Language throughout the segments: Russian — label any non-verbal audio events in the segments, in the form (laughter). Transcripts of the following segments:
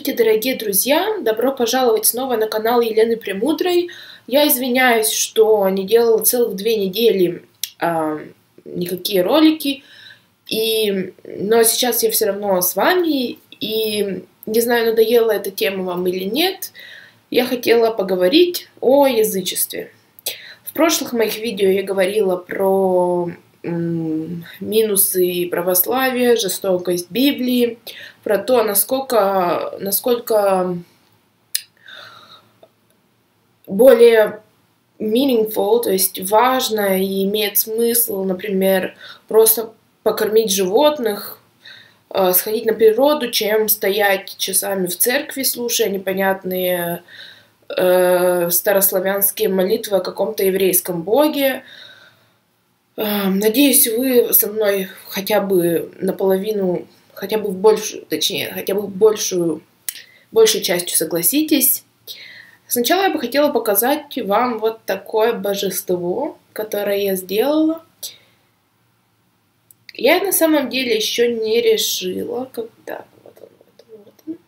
Здравствуйте, дорогие друзья! Добро пожаловать снова на канал Елены Премудрой. Я извиняюсь, что не делала целых две недели а, никакие ролики, и, но сейчас я все равно с вами, и не знаю, надоела эта тема вам или нет, я хотела поговорить о язычестве. В прошлых моих видео я говорила про минусы православия, жестокость Библии, про то, насколько, насколько более meaningful, то есть важно и имеет смысл, например, просто покормить животных, э, сходить на природу, чем стоять часами в церкви, слушая непонятные э, старославянские молитвы о каком-то еврейском боге, Эм, надеюсь, вы со мной хотя бы наполовину, хотя бы в большую, точнее, хотя бы в большую, большей частью согласитесь. Сначала я бы хотела показать вам вот такое божество, которое я сделала. Я на самом деле еще не решила, когда. Вот он, вот он, вот он.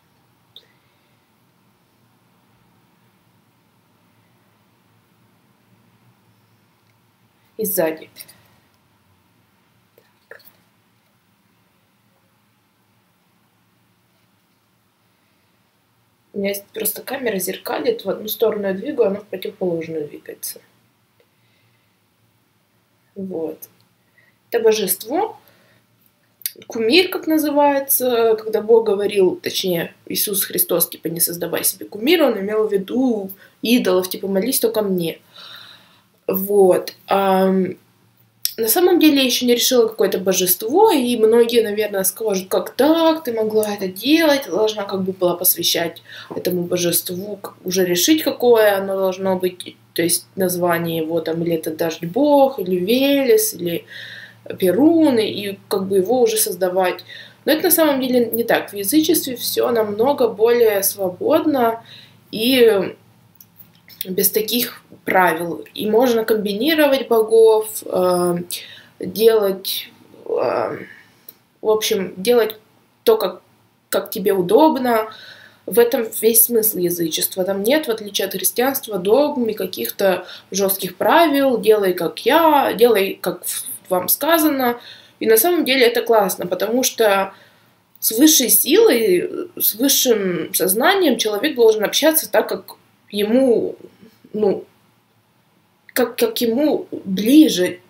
И сзади. У меня есть просто камера зеркалит, в одну сторону я двигаю, она в противоположную двигается. Вот. Это божество. Кумир, как называется, когда Бог говорил, точнее, Иисус Христос, типа, не создавай себе кумира, он имел в виду идолов, типа, молись только мне. Вот. На самом деле я еще не решила какое-то божество, и многие, наверное, скажут, как так, ты могла это делать, должна как бы была посвящать этому божеству, уже решить, какое оно должно быть, то есть название его там, или это Дождь Бог, или Велес, или Перун, и как бы его уже создавать. Но это на самом деле не так. В язычестве все намного более свободно, и без таких правил. И можно комбинировать богов, э, делать, э, в общем, делать то, как, как тебе удобно. В этом весь смысл язычества. Там нет, в отличие от христианства, догм и каких-то жестких правил. Делай как я, делай как вам сказано. И на самом деле это классно, потому что с высшей силой, с высшим сознанием человек должен общаться так, как ему, ну, как, как ему ближе.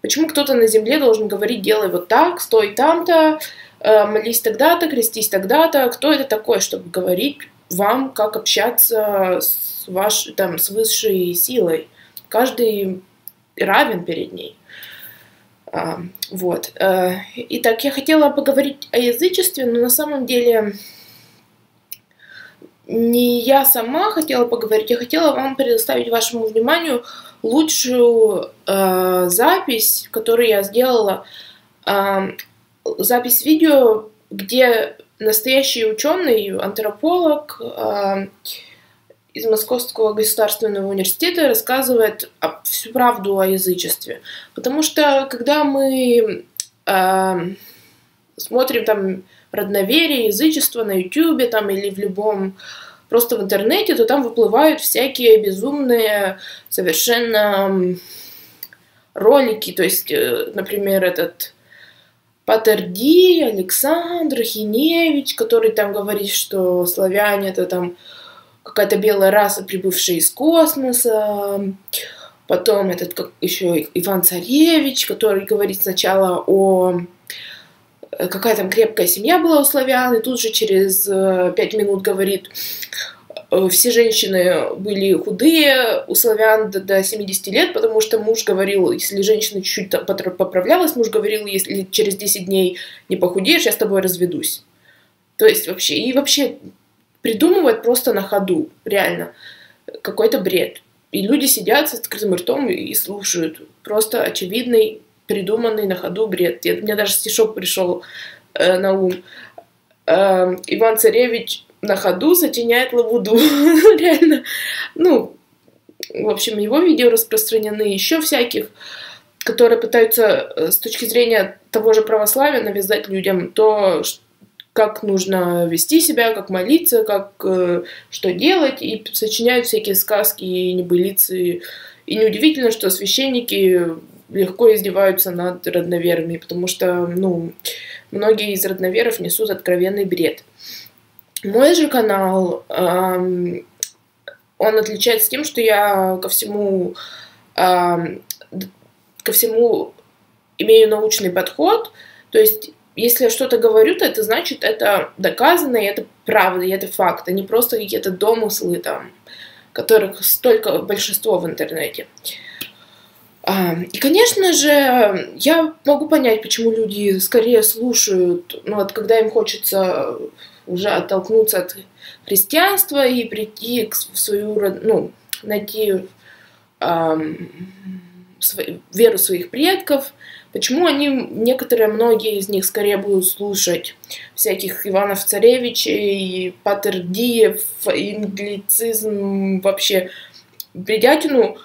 Почему кто-то на земле должен говорить, делай вот так, стой там-то, э, молись тогда-то, крестись тогда-то. Кто это такой, чтобы говорить вам, как общаться с, ваш, там, с высшей силой? Каждый равен перед ней. А, вот. Э, итак, я хотела поговорить о язычестве, но на самом деле не я сама хотела поговорить, я хотела вам предоставить вашему вниманию лучшую э, запись, которую я сделала, э, запись видео, где настоящий ученый, антрополог э, из Московского государственного университета рассказывает всю правду о язычестве. Потому что когда мы э, смотрим там родноверие, язычество на YouTube там, или в любом просто в интернете, то там выплывают всякие безумные совершенно ролики. То есть, э, например, этот Патерди, Александр Хиневич, который там говорит, что славяне это там какая-то белая раса, прибывшая из космоса. Потом этот как еще Иван Царевич, который говорит сначала о какая там крепкая семья была у славян, и тут же через э, пять минут говорит, э, все женщины были худые у славян до, до 70 лет, потому что муж говорил, если женщина чуть-чуть поправлялась, муж говорил, если через 10 дней не похудеешь, я с тобой разведусь. То есть вообще, и вообще придумывать просто на ходу, реально, какой-то бред. И люди сидят с открытым ртом и слушают. Просто очевидный придуманный на ходу бред. Я, мне даже стишок пришел э, на ум. Э, Иван Царевич на ходу сочиняет лабуду. (laughs) Реально. Ну, в общем, его видео распространены, еще всяких, которые пытаются э, с точки зрения того же православия навязать людям то, как нужно вести себя, как молиться, как э, что делать, и сочиняют всякие сказки и небылицы. И неудивительно, что священники легко издеваются над родноверами, потому что, ну, многие из родноверов несут откровенный бред. Мой же канал, эм, он отличается тем, что я ко всему, эм, ко всему имею научный подход, то есть если я что-то говорю, то это значит, это доказано, и это правда, и это факт, а не просто какие-то домыслы там, которых столько большинство в интернете. А, и, конечно же, я могу понять, почему люди скорее слушают, ну вот когда им хочется уже оттолкнуться от христианства и прийти в свою, ну, найти эм, свою, веру своих предков, почему они, некоторые, многие из них скорее будут слушать всяких Иванов Царевичей, Патердиев, инглицизм, вообще бредятину,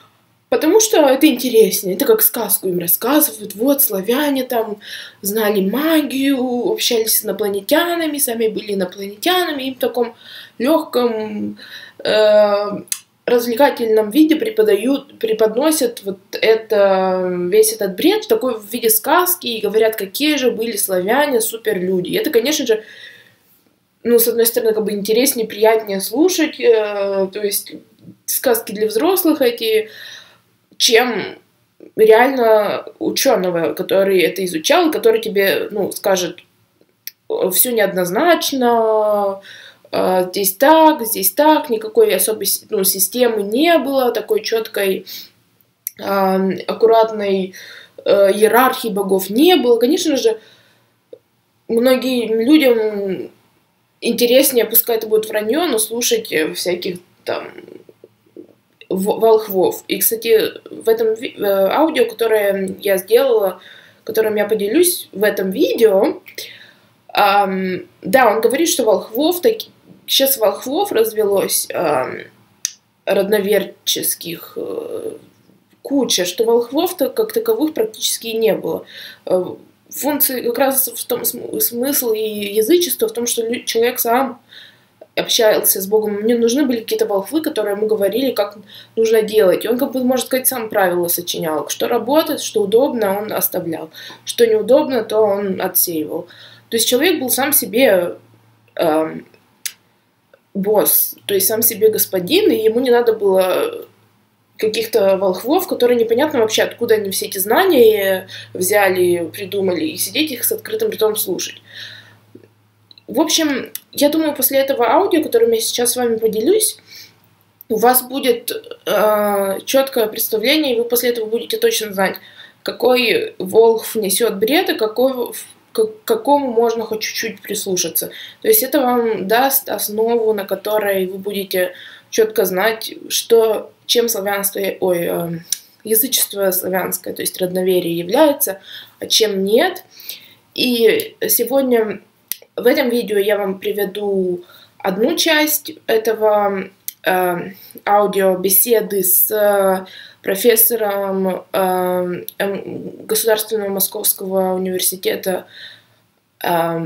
Потому что это интереснее, это как сказку им рассказывают. Вот славяне там знали магию, общались с инопланетянами, сами были инопланетянами, им в таком легком э, развлекательном виде преподают, преподносят вот это, весь этот бред в такой виде сказки и говорят, какие же были славяне, суперлюди. Это, конечно же, ну, с одной стороны, как бы интереснее, приятнее слушать, э, то есть сказки для взрослых эти, чем реально ученого, который это изучал, который тебе, ну, скажет, все неоднозначно, а, здесь так, здесь так, никакой особой ну, системы не было, такой четкой, аккуратной э, иерархии богов не было. Конечно же, многим людям интереснее, пускай это будет вранье, но слушать всяких там волхвов. И, кстати, в этом э, аудио, которое я сделала, которым я поделюсь в этом видео, эм, да, он говорит, что волхвов, так, сейчас волхвов развелось эм, родноверческих э, куча, что волхвов-то как таковых практически не было. Э, функции как раз в том смысл и язычество в том, что человек сам общался с Богом, мне нужны были какие-то волхвы, которые ему говорили, как нужно делать. И он, как бы, можно сказать, сам правила сочинял. Что работает, что удобно, он оставлял. Что неудобно, то он отсеивал. То есть человек был сам себе э, босс, то есть сам себе господин, и ему не надо было каких-то волхвов, которые непонятно вообще, откуда они все эти знания взяли, придумали, и сидеть их с открытым ртом слушать. В общем, я думаю, после этого аудио, которым я сейчас с вами поделюсь, у вас будет э, четкое представление, и вы после этого будете точно знать, какой волх несет бред, и какой, к какому можно хоть чуть-чуть прислушаться. То есть это вам даст основу, на которой вы будете четко знать, что, чем славянство, ой, э, язычество славянское, то есть родноверие является, а чем нет. И сегодня в этом видео я вам приведу одну часть этого э, аудиобеседы с э, профессором э, Государственного Московского университета. Э,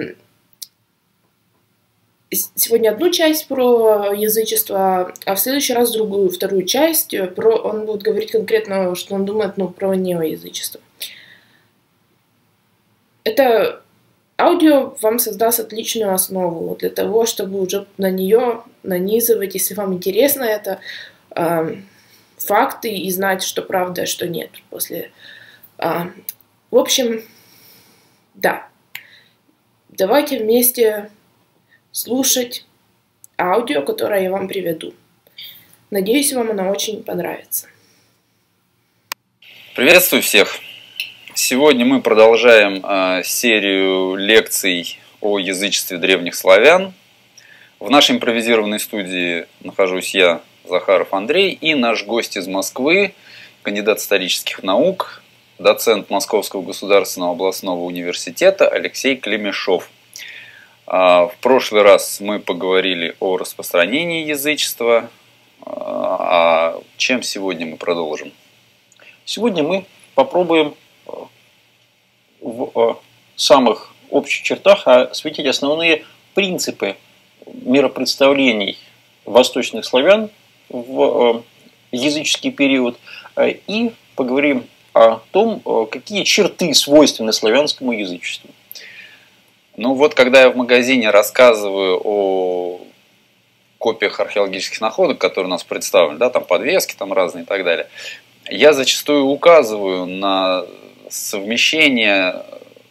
сегодня одну часть про язычество, а в следующий раз другую, вторую часть. Про, он будет говорить конкретно, что он думает ну, про неоязычество. Это Аудио вам создаст отличную основу для того, чтобы уже на нее нанизывать, если вам интересно это, э, факты и знать, что правда, а что нет после. Э, в общем, да. Давайте вместе слушать аудио, которое я вам приведу. Надеюсь, вам оно очень понравится. Приветствую всех! Сегодня мы продолжаем э, серию лекций о язычестве древних славян. В нашей импровизированной студии нахожусь я, Захаров Андрей, и наш гость из Москвы, кандидат исторических наук, доцент Московского государственного областного университета Алексей Клемешов. В прошлый раз мы поговорили о распространении язычества, а чем сегодня мы продолжим? Сегодня мы попробуем в самых общих чертах осветить основные принципы миропредставлений восточных славян в языческий период и поговорим о том, какие черты свойственны славянскому язычеству. Ну вот, когда я в магазине рассказываю о копиях археологических находок, которые у нас представлены, да, там подвески там разные и так далее, я зачастую указываю на совмещение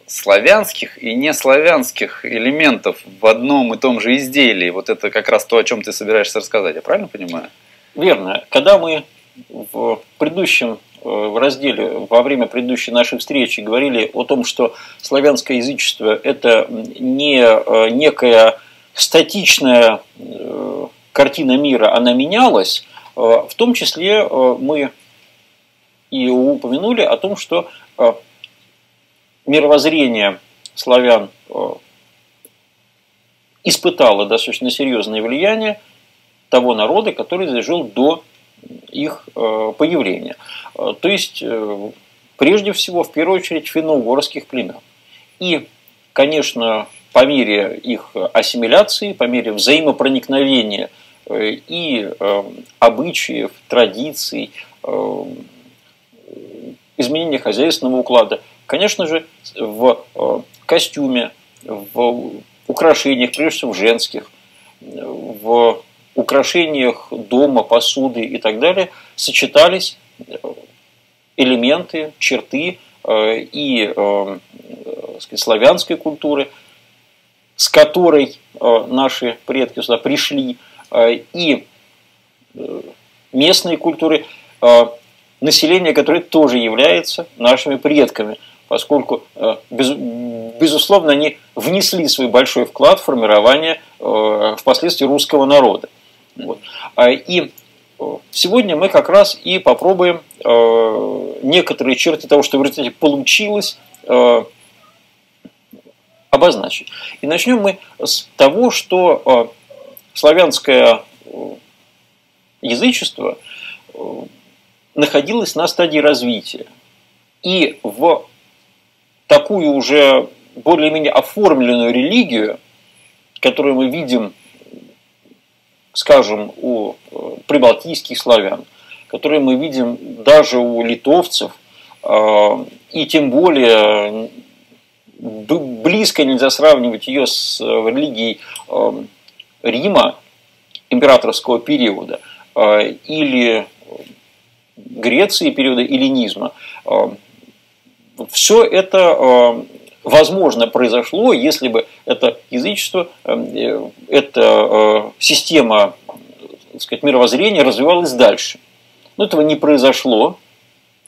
славянских и неславянских элементов в одном и том же изделии. Вот это как раз то, о чем ты собираешься рассказать. Я правильно понимаю? Верно. Когда мы в предыдущем э, в разделе во время предыдущей нашей встречи говорили о том, что славянское язычество – это не э, некая статичная э, картина мира, она менялась, в том числе мы и упомянули о том, что мировоззрение славян испытало достаточно серьезное влияние того народа, который жил до их э, появления. Э, то есть, э, прежде всего, в первую очередь, финно-угорских племен. И, конечно, по мере их ассимиляции, по мере взаимопроникновения и обычаев, традиций, изменения хозяйственного уклада, конечно же, в костюме, в украшениях, прежде всего в женских, в украшениях дома, посуды и так далее сочетались э, элементы, черты э, и э, сказать, славянской культуры, с которой наши предки сюда пришли, и местной культуры, населения, которое тоже является нашими предками, поскольку, безусловно, они внесли свой большой вклад в формирование впоследствии русского народа. Вот. А, и э, сегодня мы как раз и попробуем э, некоторые черты того, что в результате получилось, э, обозначить. И начнем мы с того, что славянское язычество находилось на стадии развития. И в такую уже более-менее оформленную религию, которую мы видим скажем, у э, прибалтийских славян, которые мы видим даже у литовцев, э, и тем более близко нельзя сравнивать ее с э, религией Рима императорского периода или Греции периода эллинизма. Все это возможно произошло, если бы это язычество, э, эта э, система так сказать, мировоззрения развивалась дальше. Но этого не произошло.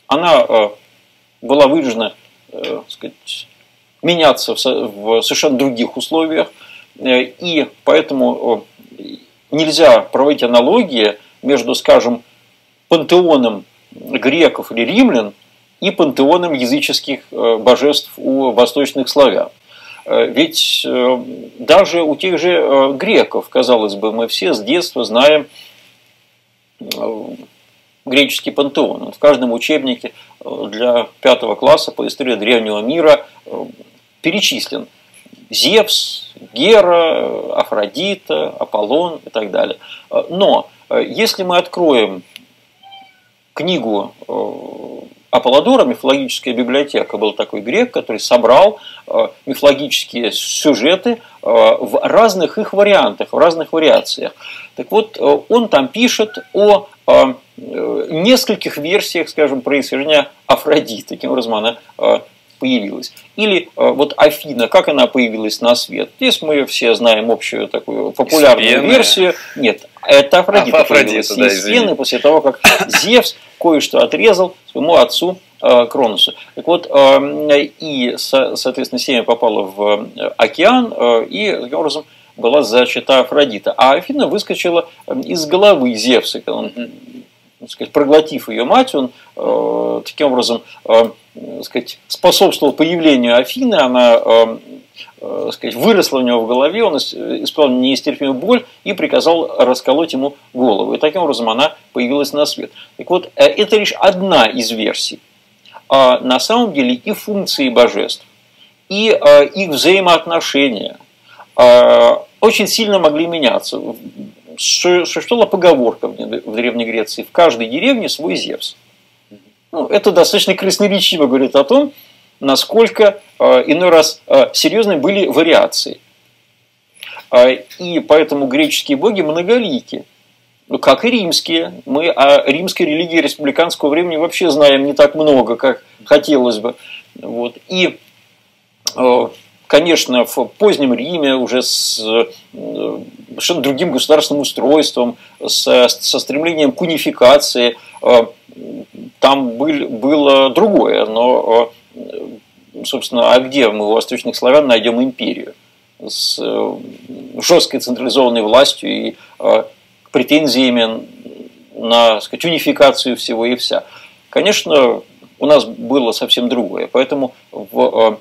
Она э, была вынуждена сказать, меняться в совершенно других условиях. И поэтому нельзя проводить аналогии между, скажем, пантеоном греков или римлян – и пантеоном языческих э, божеств у восточных славян. Э, ведь э, даже у тех же греков, казалось бы, мы все с детства знаем греческий пантеон. В каждом учебнике для пятого класса по истории древнего мира перечислен Зевс, Гера, Афродита, Аполлон и так далее. Но если мы откроем книгу Аполлодора, мифологическая библиотека, был такой грек, который собрал э, мифологические сюжеты э, в разных их вариантах, в разных вариациях. Так вот, э, он там пишет о нескольких версиях, скажем, происхождения Афродиты, таким образом она появилась. Или вот Афина, как она появилась на свет. Здесь мы все знаем общую такую популярную Вены. версию. Нет, это Афродита, Афродита появилась да, из Вены после того, как (coughs) Зевс кое-что отрезал своему отцу э, Кроносу. Так вот, э, и, соответственно, семя попало в э, океан, и таким образом была зачата Афродита. А Афина выскочила из головы Зевса, когда он, так сказать, проглотив ее мать, он таким образом так сказать, способствовал появлению Афины, она э, сказать, выросло у него в голове, он испытал неистерпимую боль и приказал расколоть ему голову. И таким образом она появилась на свет. Так вот, э, это лишь одна из версий. А на самом деле и функции божеств, и э, их взаимоотношения, э, очень сильно могли меняться. Существовала поговорка в Древней Греции – в каждой деревне свой Зевс. Ну, это достаточно красноречиво говорит о том, насколько э, иной раз э, серьезные были вариации. Э, и поэтому греческие боги многолики, ну, как и римские. Мы о римской религии республиканского времени вообще знаем не так много, как хотелось бы. Вот. И конечно, в позднем Риме уже с э, совершенно другим государственным устройством, со, со стремлением к унификации, э, там был, было другое, но, э, собственно, а где мы у восточных славян найдем империю? С жесткой централизованной властью и претензиями на сказать, унификацию всего и вся. Конечно, у нас было совсем другое, поэтому в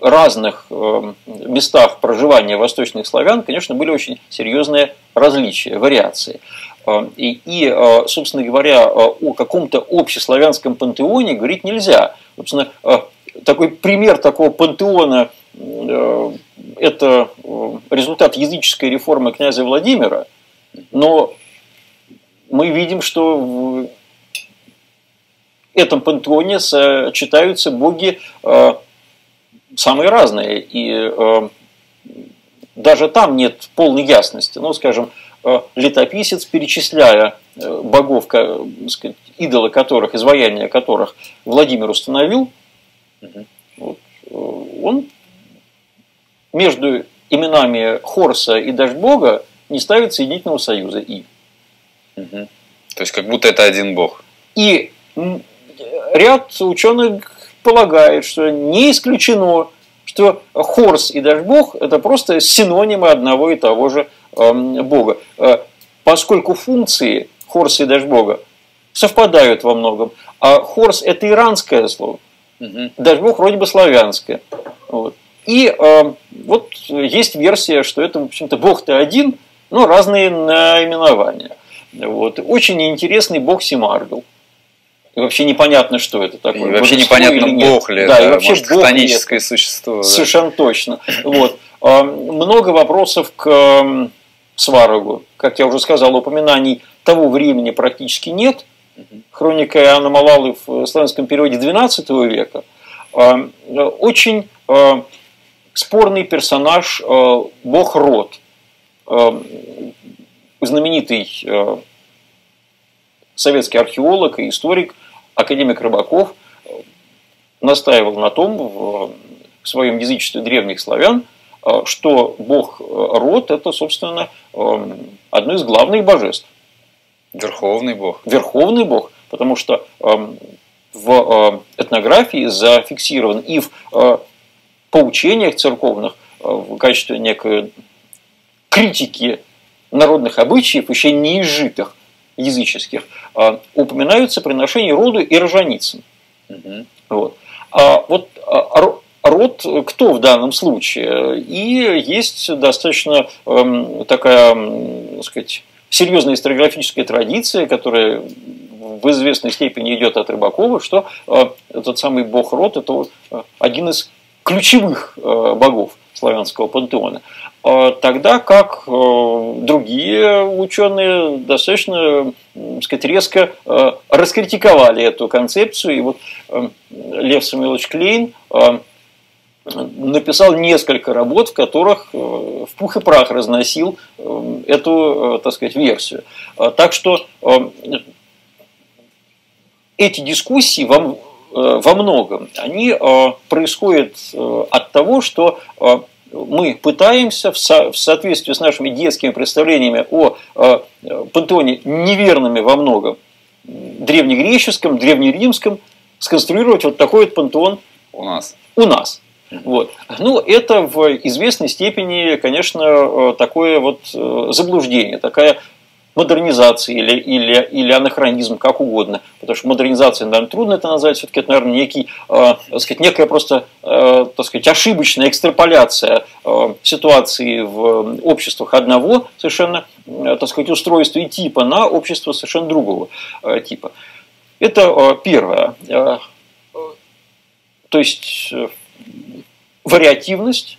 разных э, местах проживания восточных славян, конечно, были очень серьезные различия, вариации. Э, и, и э, собственно говоря, о каком-то общеславянском пантеоне говорить нельзя. Собственно, такой пример такого пантеона – это результат языческой реформы князя Владимира, но мы видим, что в этом пантеоне сочетаются боги самые разные, и э, даже там нет полной ясности. Ну, скажем, э, летописец, перечисляя э, богов, э, сказать, идолы которых, изваяния которых Владимир установил, вот, он между именами Хорса и Дашбога не ставит соединительного союза «и». Угу. То есть, как будто это один бог. И ряд ученых полагает, что не исключено, что Хорс и Дашбог – это просто синонимы одного и того же эм, Бога. Э, поскольку функции Хорса и Дашбога совпадают во многом, а Хорс – это иранское слово, угу. Дашбог вроде бы славянское. Вот. И э, вот есть версия, что это, в общем-то, Бог-то один, но разные наименования. Вот. Очень интересный бог Симаргл. И вообще непонятно, что это такое. И вообще непонятно, бог ли да, это, и вообще может, бог хтоническое существо. Совершенно да. точно. Вот. А, много вопросов к Сварогу. Как я уже сказал, упоминаний того времени практически нет. Хроника Иоанна Малалы в славянском периоде XII века. А, очень а, спорный персонаж бог Род. Знаменитый советский археолог и историк – академик Рыбаков настаивал на том в своем язычестве древних славян, э, что бог Род – это, собственно, э, одно из главных божеств. Верховный бог. Верховный бог, потому что э, в этнографии зафиксирован и в поучениях церковных в качестве некой критики народных обычаев, еще не изжитых, языческих, а, упоминаются приношения роду и роженицам. Угу. Вот. А вот а, род кто в данном случае? И есть достаточно эм, такая, так сказать, серьезная историографическая традиция, которая в известной степени идет от Рыбакова, что э, этот самый бог род – это э, один из ключевых э, богов славянского пантеона. А тогда как э, другие ученые достаточно сказать, резко э, раскритиковали эту концепцию. И вот э, Лев Самуилович Клейн написал несколько работ, в которых в пух и прах разносил эту, так сказать, версию. Так что эти дискуссии во, во многом, они происходят от того, что мы пытаемся в, со, в соответствии с нашими детскими представлениями о э, пантеоне неверными во многом, древнегреческом, древнеримском, сконструировать вот такой вот пантеон у нас. У нас. Вот. Ну, это в известной степени, конечно, э, такое вот э, заблуждение, такая модернизации или, или, или анахронизм, как угодно. Потому что модернизация, наверное, трудно это назвать, все-таки это, наверное, некий, э, так сказать, некая просто э, так сказать, ошибочная экстраполяция э, ситуации в обществах одного совершенно, э, так сказать, устройства и типа на общество совершенно другого э, типа. Это э, первое. Э, то есть э, вариативность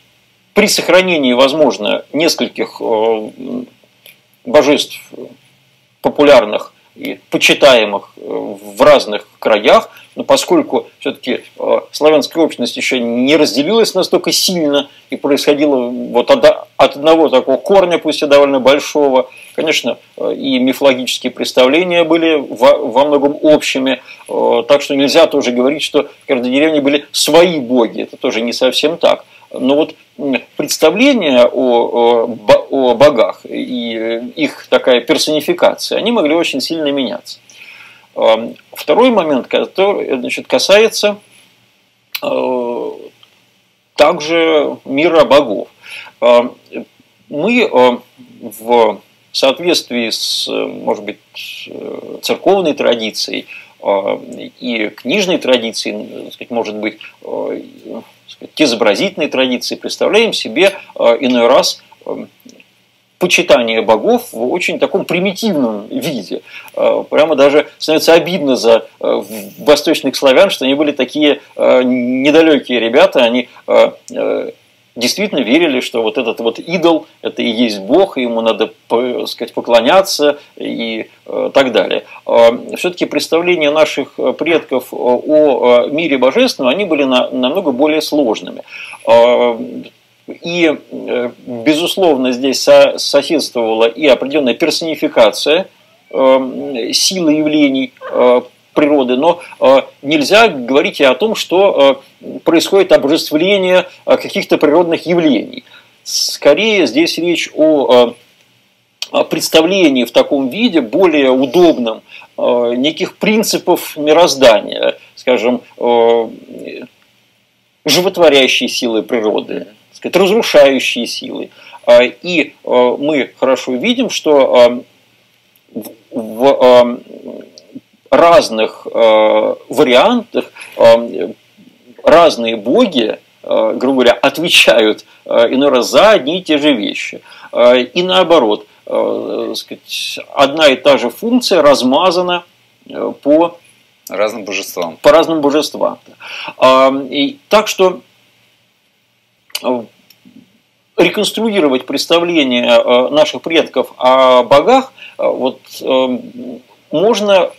при сохранении, возможно, нескольких божеств популярных и почитаемых в разных краях, но поскольку все-таки э, славянская общность еще не разделилась настолько сильно и происходило вот от, одного такого корня, пусть и довольно большого, конечно, э, и мифологические представления были во, многом общими, э, так что нельзя тоже говорить, что в каждой деревне были свои боги, это тоже не совсем так. Но вот представления о, о богах и их такая персонификация, они могли очень сильно меняться. Второй момент, который значит, касается э, также мира богов. Мы э, в соответствии с, может быть, церковной традицией и книжной традицией, может быть, сказать, изобразительной традиции, представляем себе иной раз почитание богов в очень таком примитивном виде. Э, прямо даже становится обидно за э, восточных славян, что они были такие э, недалекие ребята, они действительно верили, что вот этот вот идол – это и есть Бог, и ему надо сказать, поклоняться и так далее. Все-таки представления наших предков о мире божественном, они были намного более сложными. И, э, безусловно, здесь соседствовала и определенная персонификация э, силы явлений э, природы, но нельзя говорить и о том, что происходит обожествление каких-то природных явлений. Скорее здесь речь о представлении в таком виде, более удобном, неких принципов мироздания, скажем, животворящей силы природы, сказать, разрушающие силы. И мы хорошо видим, что в разных вариантах разные боги, грубо говоря, отвечают иной раз за одни и те же вещи. И наоборот, сказать, одна и та же функция размазана по разным божествам. По разным божествам. И, так что Э, реконструировать представление э, наших предков о богах, э, вот, можно,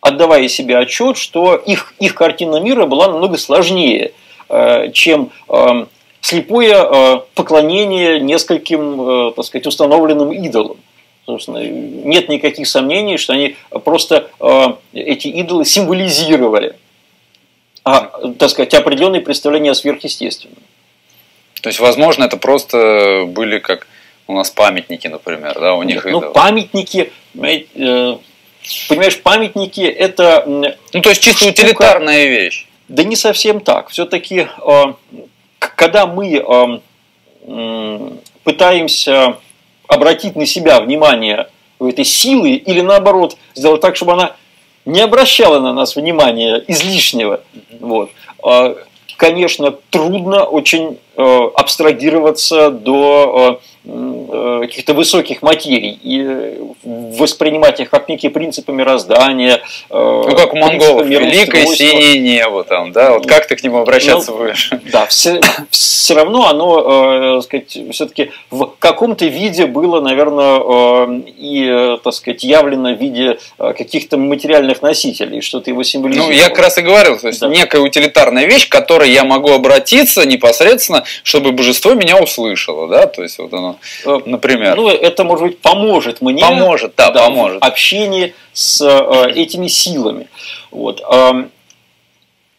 отдавая себе отчет, что их, их картина мира была намного сложнее, чем слепое поклонение нескольким, так сказать, установленным идолам. Собственно, нет никаких сомнений, что они просто эти идолы символизировали, а, так сказать, определенные представления о сверхъестественном. То есть, возможно, это просто были как у нас памятники, например, да, у них. Нет, ну, памятники, э, понимаешь, памятники это. Ну, то есть чисто штука, утилитарная вещь. Да не совсем так. Все-таки, э, когда мы э, пытаемся обратить на себя внимание этой силы или наоборот сделать так, чтобы она не обращала на нас внимания излишнего. Вот конечно, трудно очень э, абстрагироваться до каких-то высоких материй и воспринимать их как некие принципы мироздания. Э, ну, как у монголов, великое синее небо там, да, вот как ты к нему обращаться ну, будешь? (laughs) Да, все, все равно оно, э, сказать, все-таки в каком-то виде было, наверное, э, и, так сказать, явлено в виде э, каких-то материальных носителей, что-то его символизирует. Ну, я как раз и говорил, то есть да. некая утилитарная вещь, к которой я могу обратиться непосредственно, чтобы божество меня услышало, да, то есть вот оно Э, например. Ну, это, может быть, поможет мне. Поможет, да, да поможет. В общении с э, этими силами. Вот. Э,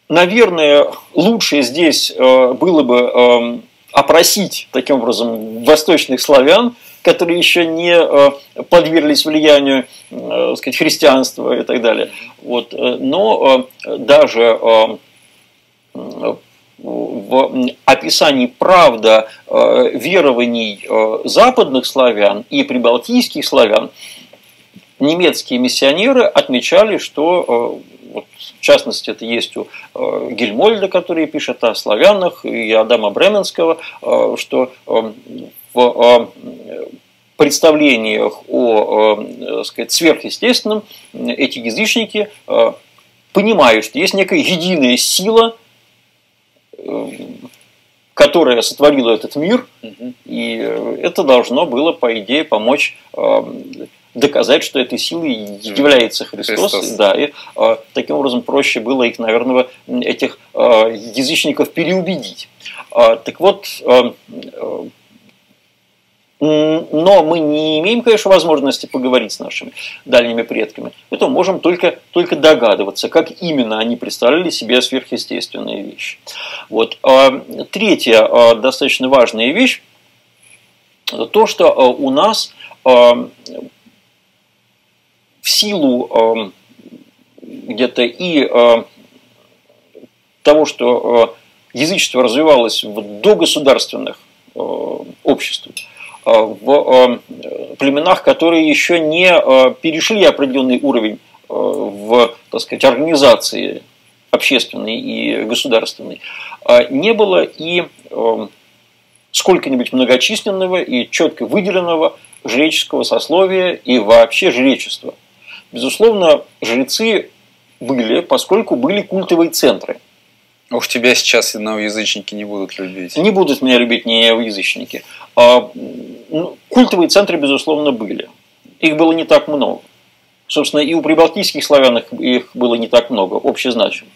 наверное, лучше здесь э, было бы э, опросить, таким образом, восточных славян, которые еще не подверглись влиянию э, сказать, христианства и так далее. Вот. Но даже в описании правда э, верований э, западных славян и прибалтийских славян немецкие миссионеры отмечали, что э, вот, в частности, это есть у Гельмольда, который пишет о славянах, и Адама Бременского, что в представлениях о сказать, сверхъестественном эти язычники понимают, что есть некая единая сила, которая сотворила этот мир, и э, это должно было, по идее, помочь э, доказать, что этой силой является Христос. Христос. Да, и э, таким образом проще было их, наверное, этих э, язычников переубедить. А, Так вот, э, э, но мы не имеем, конечно, возможности поговорить с нашими дальними предками. Это можем только, только догадываться, как именно они представляли себе сверхъестественные вещи. Вот. А, Третья а, достаточно важная вещь – то, что а, у нас в силу где-то и того, что язычество развивалось в догосударственных обществах, в а, племенах, которые еще не а, перешли определенный уровень в, так сказать, организации общественной и государственной, а, не было и сколько-нибудь многочисленного и четко выделенного жреческого сословия и вообще жречества. Безусловно, жрецы были, поскольку были культовые центры. Уж тебя сейчас язычники не будут любить. Не будут меня любить неязычники. А, ну, Культовые центры, безусловно, были. Их было не так много. Собственно, и у прибалтийских славян их- было не так много, общезначимых.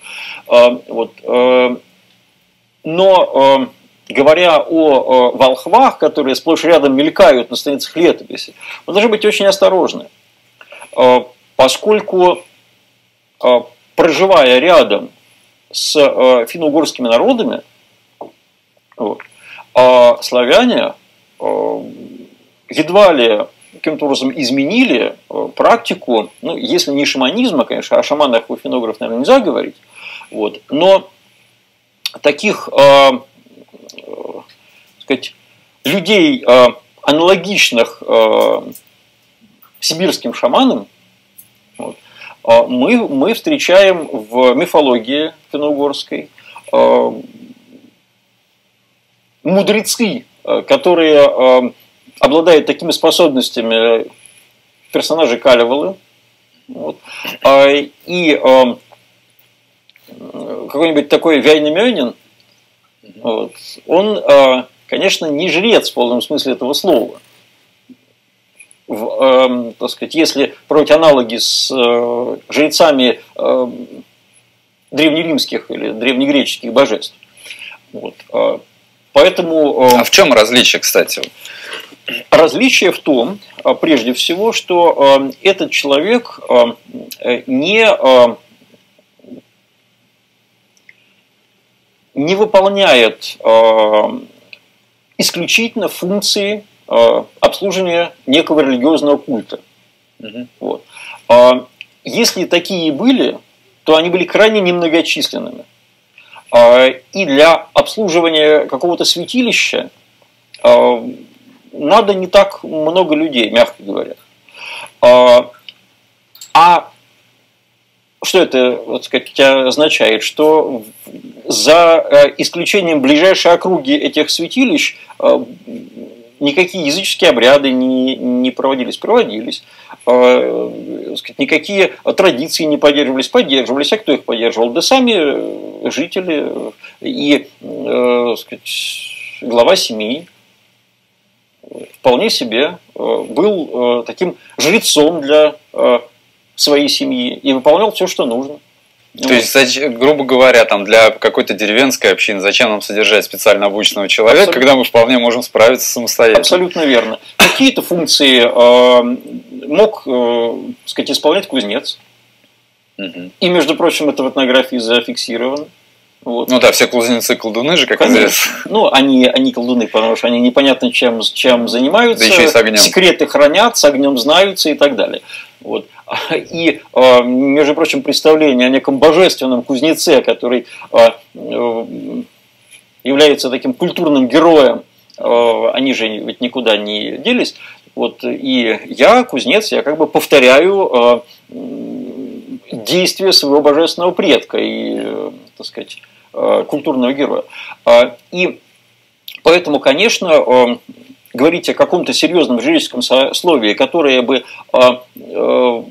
А, Вот. э, Но э, говоря о э, волхвах, которые сплошь рядом мелькают на страницах летописи, мы должны быть очень осторожны. Поскольку, проживая рядом с э, финно-угорскими народами, вот, а славяне э, едва ли каким-то образом изменили э, практику, ну, если не шаманизма, конечно, о шаманах у финографов, наверное, нельзя говорить, вот, но таких, э, э, сказать, людей, э, аналогичных э, сибирским шаманам, мы, мы встречаем в мифологии финно-угорской э, мудрецы, э, которые обладают такими способностями персонажи Калевалы. Вот. А, И какой-нибудь такой Вяйнамёнин, вот, он, конечно, не жрец в полном смысле этого слова. В, эм, так сказать, если проводить аналоги с э, жрецами э, древнеримских или древнегреческих божеств. Вот. э, Поэтому э, А в чем различие, кстати? Различие в том, а, прежде всего, что э, этот человек э, э, не, э, не выполняет э, исключительно функции э, обслуживания некого религиозного культа. Мгм. Вот. А Если такие были, то они были крайне немногочисленными. А, И для обслуживания какого-то святилища а, надо не так много людей, мягко говоря. А, А что это, вот сказать, означает? Что за э, исключением ближайшей округи этих святилищ э, никакие языческие обряды не, не проводились, проводились. Э, сказать, никакие традиции не поддерживались, поддерживались. А кто их поддерживал? Да сами э, жители и э, сказать, глава семьи вполне себе э, был э, таким жрецом для своей семьи и выполнял все, что нужно. То есть, зач- грубо говоря, там для какой-то деревенской общины зачем нам содержать специально обученного человека, Абсолютно. когда мы вполне можем справиться самостоятельно? Абсолютно верно. Какие-то функции э, мог э, сказать, исполнять кузнец. И, между прочим, это в этнографии зафиксировано. Вот. Ну да, все кузнецы колдуны же, как Конечно. известно. Ну, они, они колдуны, потому что они непонятно чем, чем занимаются. Да еще и с огнем. Секреты хранят, с огнем знаются и так далее. Вот. И, э, между прочим, представление о неком божественном кузнеце, который э, э, является таким культурным героем, э, они же ведь никуда не делись. Вот, и я, кузнец, я как бы повторяю действия своего божественного предка и, так сказать, культурного героя. А, И поэтому, конечно, говорить о каком-то серьезном жреческом сословии, которое бы а, э,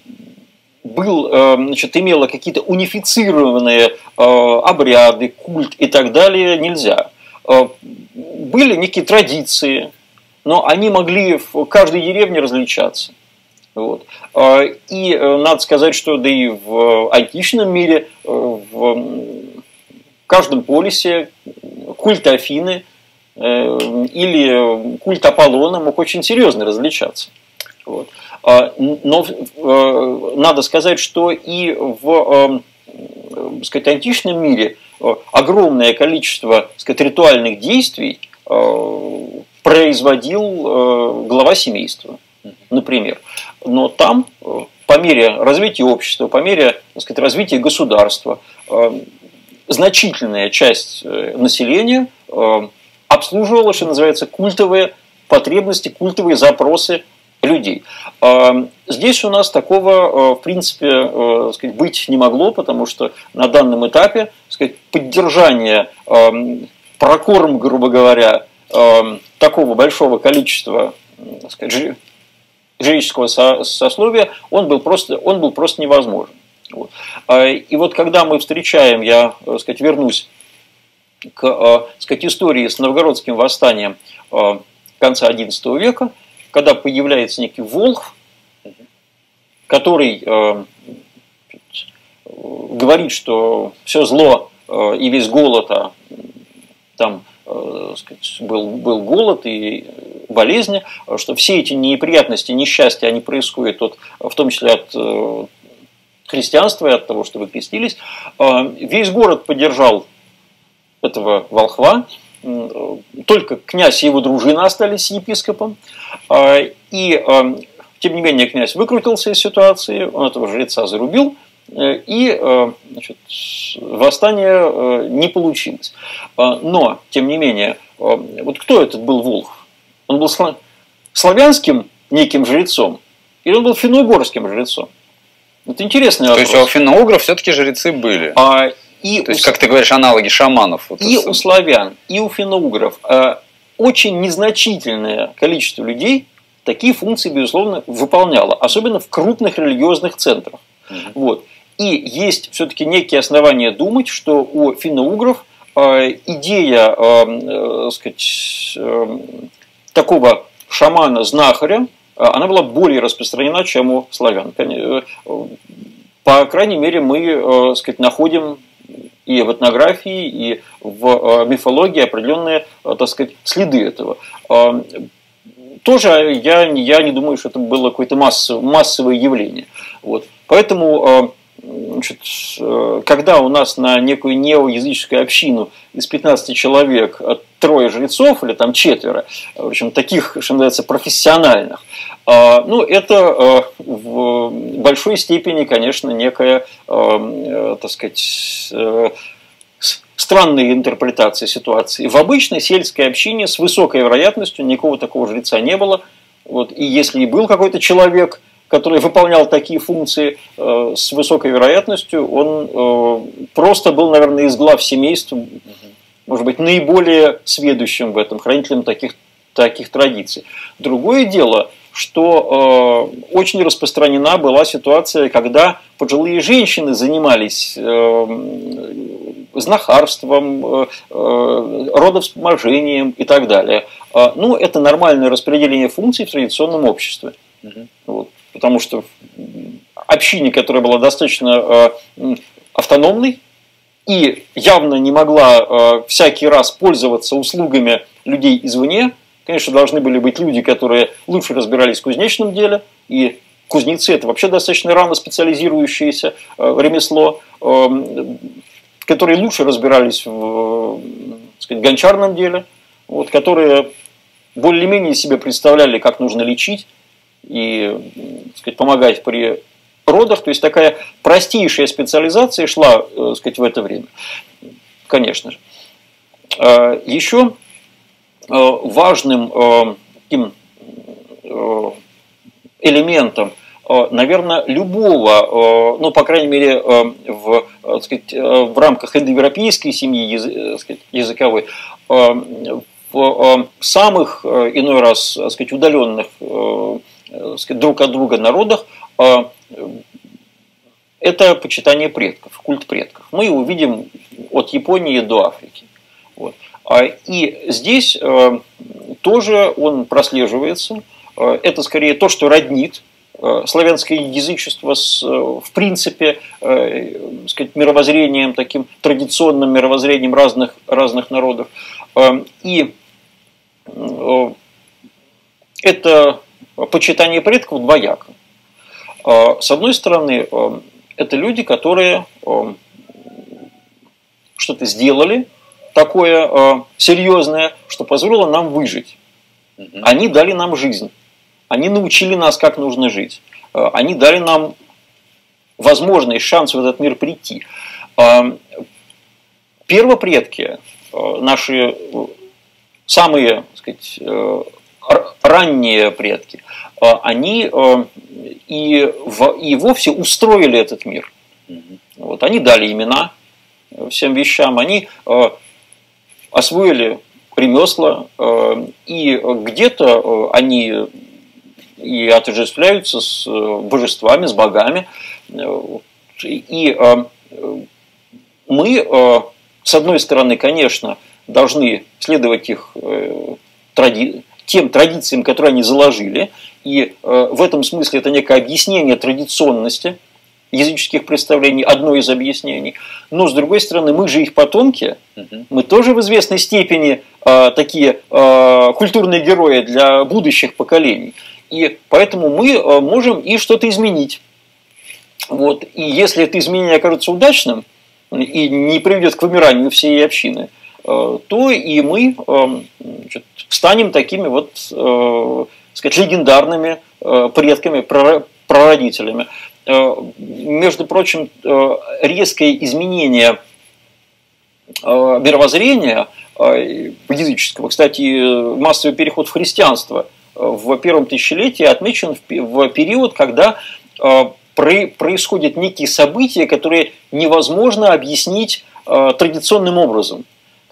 был, э, значит, имело какие-то унифицированные э, обряды, культ и так далее, нельзя. были некие традиции, но они могли в каждой деревне различаться. Вот. И надо сказать, что да и в античном мире, в каждом полисе культ Афины или культ Аполлона мог очень серьезно различаться. Вот. Но надо сказать, что и в сказать, античном мире э, огромное количество сказать, ритуальных действий э, производил э, глава семейства, например. Но там, по мере развития общества, по мере сказать, развития государства, значительная часть населения обслуживала, что называется, культовые потребности, культовые запросы людей. Здесь у нас такого, э, в принципе, э, сказать, быть не могло, потому что на данном этапе сказать, поддержание прокорм, грубо говоря, такого большого количества сказать, жреческого сословия, он был просто, он был просто невозможен. Вот. А, и вот когда мы встречаем, я сказать, вернусь к сказать, истории с новгородским восстанием конца XI века, когда появляется некий Волхв, который э, говорит, что все зло э, и весь голод, а там э, сказать, был, был голод и болезни, что все эти неприятности, несчастья, они происходят от, в том числе от э, христианства и от того, что вы крестились. Э, весь город поддержал этого волхва, только князь и его дружина остались епископом, э, и э, тем не менее, князь выкрутился из ситуации, он этого жреца зарубил, э, и э, значит, восстание э, не получилось. Но, тем не менее, вот кто этот был Волх? Он был славянским неким жрецом или он был финно-угорским жрецом? Это интересный вопрос. То есть у финно-угров все-таки жрецы были? А, и То есть, у... как ты говоришь, аналоги шаманов. Вот и у славян, и у финно-угров очень незначительное количество людей такие функции, безусловно, выполняла, особенно в крупных религиозных центрах. Угу. Вот. И есть все-таки некие основания думать, что у финно-угров э, идея э, э, сказать, э, такого шамана-знахаря, э, она была более распространена, чем у славян. Э, по крайней мере, мы э, сказать, находим и в этнографии, и в мифологии определенные так сказать, следы этого тоже я, я не думаю, что это было какое-то массовое, массовое явление. Вот. Поэтому э, значит, э, когда у нас на некую неоязыческую общину из 15 человек трое жрецов или там четверо, в общем, таких, что называется, профессиональных, э, ну, это в большой степени, конечно, некая, так сказать, странные интерпретации ситуации. В обычной сельской общине с высокой вероятностью никакого такого жреца не было. Вот, и если и был какой-то человек, который выполнял такие функции э, с высокой вероятностью, он э, просто был, наверное, из глав семейств, может быть, наиболее сведущим в этом, хранителем таких, таких традиций. Другое дело, что э, очень распространена была ситуация, когда пожилые женщины занимались э, знахарством, э, э, родовспоможением и так далее. А, ну, это нормальное распределение функций в традиционном обществе. Вот, потому что общине, которая была достаточно э, автономной и явно не могла всякий раз пользоваться услугами людей извне, конечно, должны были быть люди, которые лучше разбирались в кузнечном деле, и кузнецы – это вообще достаточно рано специализирующееся ремесло эм, которые лучше разбирались в сказать, гончарном деле, вот, которые более-менее себе представляли, как нужно лечить и сказать, помогать при родах. То есть такая простейшая специализация шла э, сказать, в это время, конечно же. А, Еще э, важным э, элементом – наверное, любого, ну, по крайней мере, в, сказать, в рамках индоевропейской семьи языковой, в самых, иной раз, сказать, удаленных сказать, друг от друга народах, это почитание предков, культ предков. Мы его видим от Японии до Африки. Вот. А, и здесь тоже он прослеживается. Это скорее то, что роднит славянское язычество с, в принципе, сказать, мировоззрением, таким традиционным мировоззрением разных, разных народов. И это почитание предков двояко. С одной стороны, это люди, которые что-то сделали такое серьезное, что позволило нам выжить. Они дали нам жизнь. Они научили нас, как нужно жить. Они дали нам возможность, шанс в этот мир прийти. Первопредки, наши самые так сказать, ранние предки, они и, и вовсе устроили этот мир. Вот, они дали имена всем вещам, они освоили ремесла, и где-то они и отождествляются с божествами, с богами. И мы, с одной стороны, конечно, должны следовать их тради тем традициям, которые они заложили, и э, в этом смысле это некое объяснение традиционности языческих представлений, одно из объяснений. Но, с другой стороны, мы же их потомки, мы тоже в известной степени э, такие э, культурные герои для будущих поколений. И поэтому мы можем и что-то изменить. Вот. И если это изменение окажется удачным и не приведет к вымиранию всей общины, то и мы э, значит, станем такими вот, э, сказать, легендарными э, предками, прародителями. Э, между прочим, э, резкое изменение э, мировоззрения э, языческого, кстати, массовый переход в христианство в первом тысячелетии отмечен в период, когда происходят некие события, которые невозможно объяснить традиционным образом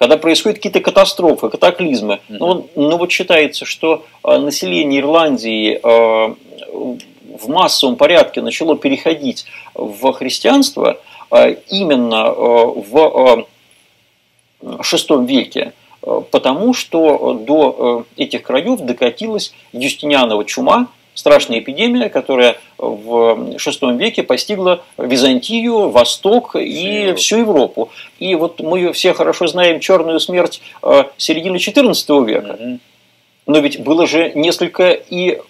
когда происходят какие-то катастрофы, катаклизмы. Mm-hmm. Ну, ну вот считается, что э, население Ирландии э, в массовом порядке начало переходить в христианство э, именно в VI веке, потому что до этих краев докатилась Юстинианова чума, страшная эпидемия, которая в VI веке постигла Византию, Восток и всю Европу. И вот мы все хорошо знаем черную смерть э, середины XIV века. Но ведь было же несколько и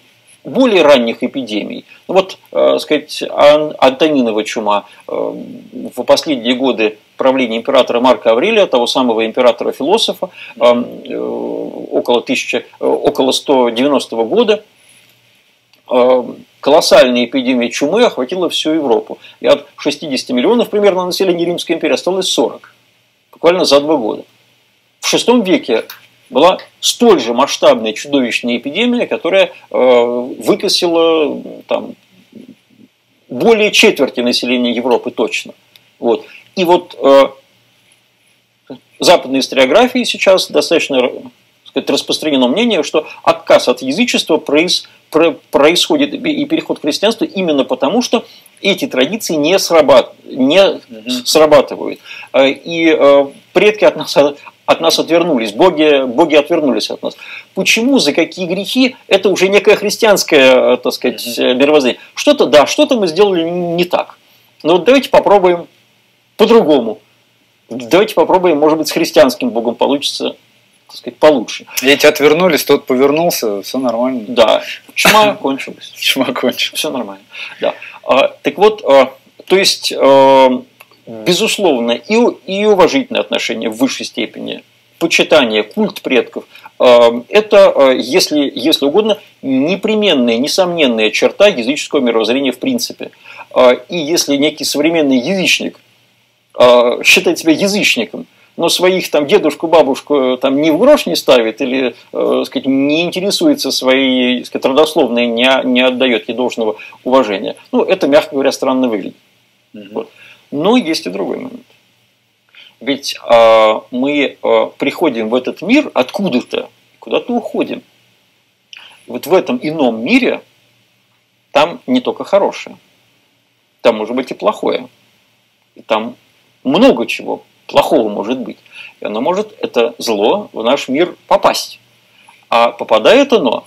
более ранних эпидемий. Ну вот, э, сказать, Антонинова чума э, в последние годы правления императора Марка Аврелия, того самого императора-философа, э, э, около, 1000, э, около 190 года, Э, колоссальная эпидемия чумы охватила всю Европу. И от 60 миллионов примерно населения Римской империи осталось 40. Буквально за два года. В VI веке была столь же масштабная чудовищная эпидемия, которая э, выкосила там, более четверти населения Европы точно. Вот. И вот э, западной историографии сейчас достаточно сказать, распространено мнение, что отказ от язычества проис, про, происходит и переход к христианству именно потому, что эти традиции не, срабат, не mm-hmm. срабатывают. Э, и э, предки от нас, от нас отвернулись, боги, боги отвернулись от нас. Почему, за какие грехи, это уже некое христианское, э, так сказать, mm-hmm. мировоззрение. Что-то, да, что-то мы сделали не так. Но вот давайте попробуем по-другому. Давайте попробуем, может быть, с христианским богом получится так сказать, получше. Эти отвернулись, тот повернулся, все нормально. Да, чума (laughs) кончилась. Чума кончилась. Все нормально, да. А, так вот, а, то есть, а, безусловно, и, и уважительное отношение в высшей степени, почитание, культ предков, это, если, если угодно, непременная, несомненная черта языческого мировоззрения в принципе. И если некий современный язычник считает себя язычником, но своих там дедушку, бабушку э, там ни в грош не ставит или э, сказать, не интересуется своей сказать, родословной, не, не отдает ей должного уважения. Ну, это, мягко говоря, странно выглядит. Угу. Вот. Но есть и другой момент. Ведь э, мы э, приходим в этот мир откуда-то, куда-то уходим. Вот в этом ином мире там не только хорошее, там может быть и плохое. И там много чего плохого может быть. И оно может, это зло, в наш мир попасть. А попадает оно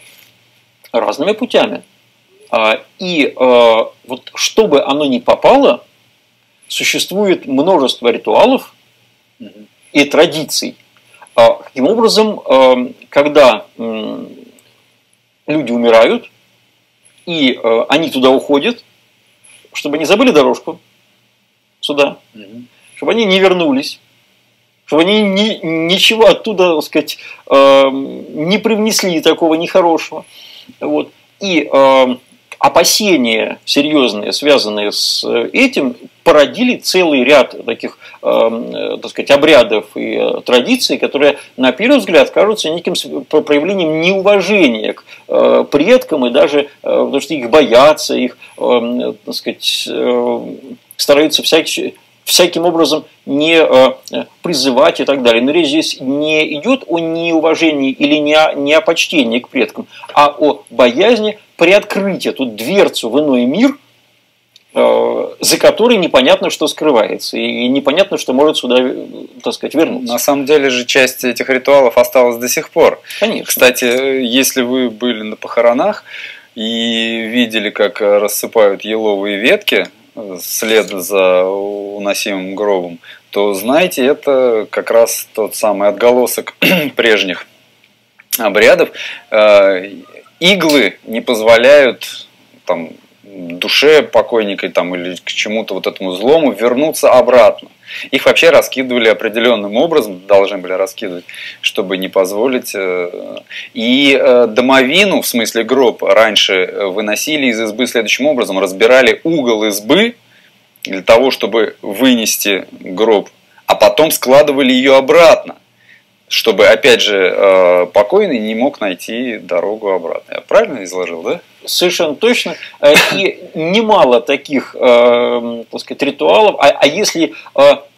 разными путями. А, и а, вот чтобы оно не попало, существует множество ритуалов и традиций. А, каким образом, когда люди умирают, и они туда уходят, чтобы они забыли дорожку сюда, чтобы они не вернулись, чтобы они ни, ничего оттуда, так сказать, не привнесли такого нехорошего. Вот. И опасения серьезные, связанные с э, этим, породили целый ряд таких, э, так сказать, обрядов и э, традиций, которые, на первый взгляд, кажутся неким проявлением неуважения к э, предкам, и даже э, потому что их боятся, их, э, так сказать, э, стараются всякие всяким образом не э, призывать и так далее. Но речь здесь не идет о неуважении или не о, не о почтении к предкам, а о боязни приоткрыть эту дверцу в иной мир, э, за которой непонятно, что скрывается, и непонятно, что может сюда, так сказать, вернуться. На самом деле же часть этих ритуалов осталась до сих пор. Конечно. Кстати, если вы были на похоронах и видели, как рассыпают еловые ветки, след за уносимым гробом, то знаете, это как раз тот самый отголосок (clears throat) прежних обрядов. Э, иглы не позволяют там, душе покойника там, или к чему-то вот этому злому вернуться обратно. Их вообще раскидывали определенным образом, должны были раскидывать, чтобы не позволить. Э, и э, домовину, в смысле гроб, раньше выносили из избы следующим образом. Разбирали угол избы для того, чтобы вынести гроб, а потом складывали ее обратно чтобы, опять же, э, покойный не мог найти дорогу обратно. Я правильно изложил, да? Совершенно точно. Э, и немало таких, э, так сказать, ритуалов. А, а если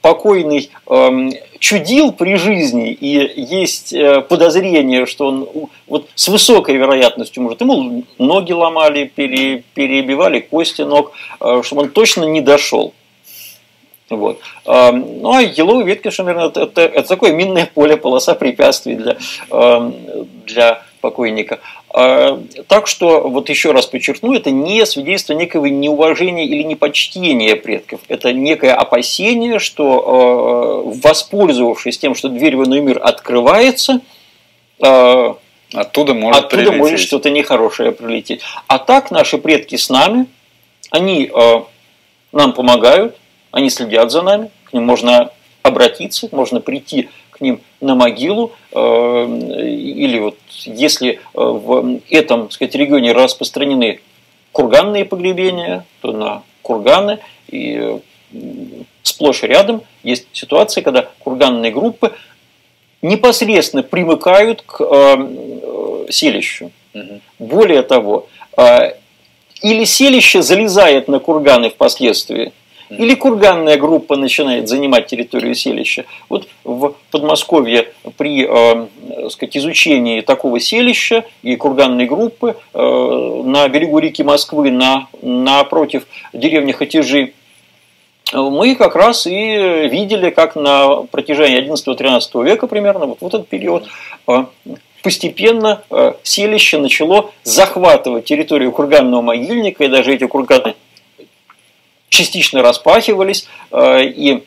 покойный чудил при жизни и есть подозрение, что он вот с высокой вероятностью может, ему ноги ломали, перебивали кости ног, чтобы он точно не дошел. Вот. Ну а еловые ветки, что, наверное, это, это, это такое минное поле, полоса препятствий для, для покойника. А, так что, вот еще раз подчеркну, это не свидетельство некого неуважения или непочтения предков. Это некое опасение, что, а, воспользовавшись тем, что дверь в иной мир открывается, а, оттуда может, оттуда может что-то нехорошее прилететь. А так наши предки с нами, они нам помогают, они следят за нами, к ним можно обратиться, можно прийти к ним на могилу, э, или вот если э, в этом так сказать, регионе распространены курганные погребения, то на курганы и сплошь и рядом есть ситуации, когда курганные группы непосредственно примыкают к э, селищу. Более того, или селище залезает на курганы впоследствии, или курганная группа начинает занимать территорию селища. Вот в Подмосковье при э, сказать, изучении такого селища и курганной группы э, на берегу реки Москвы, на, напротив деревни Хатижи, мы как раз и видели, как на протяжении 11-13 века примерно, вот в этот период, э, постепенно э, селище начало захватывать территорию курганного могильника, и даже эти курганы частично распахивались, э, и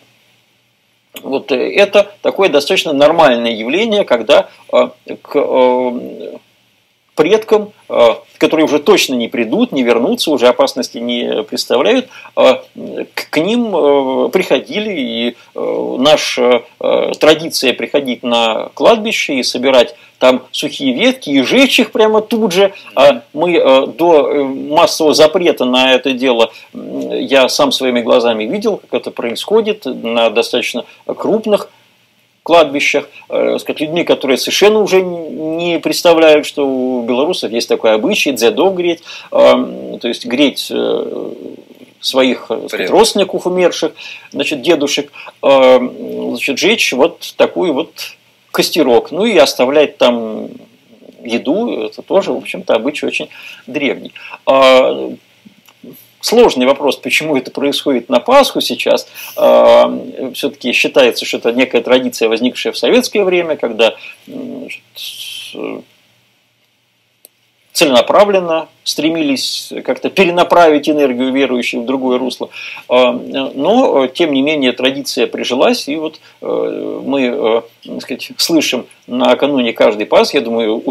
вот это такое достаточно нормальное явление, когда э, к э, предкам, которые уже точно не придут, не вернутся, уже опасности не представляют, к ним приходили, и наша традиция приходить на кладбище и собирать там сухие ветки и жечь их прямо тут же. А мы э, до э, массового запрета на это дело я сам своими глазами видел, как это происходит на достаточно крупных кладбищах, э, с людьми, которые совершенно уже не представляют, что у белорусов есть такой обычай дзедов греть, то есть греть своих сказать, родственников умерших, значит, дедушек, значит, жечь вот такую вот костерок, ну и оставлять там еду, это тоже, в общем-то, обычай очень древний. А, сложный вопрос, почему это происходит на Пасху сейчас. Э, Все-таки считается, что это некая традиция, возникшая в советское время, когда целенаправленно стремились как-то перенаправить энергию верующих в другое русло. А, но, тем не менее, традиция прижилась, и вот э, мы э, так сказать, слышим накануне каждой Пасхи, я думаю,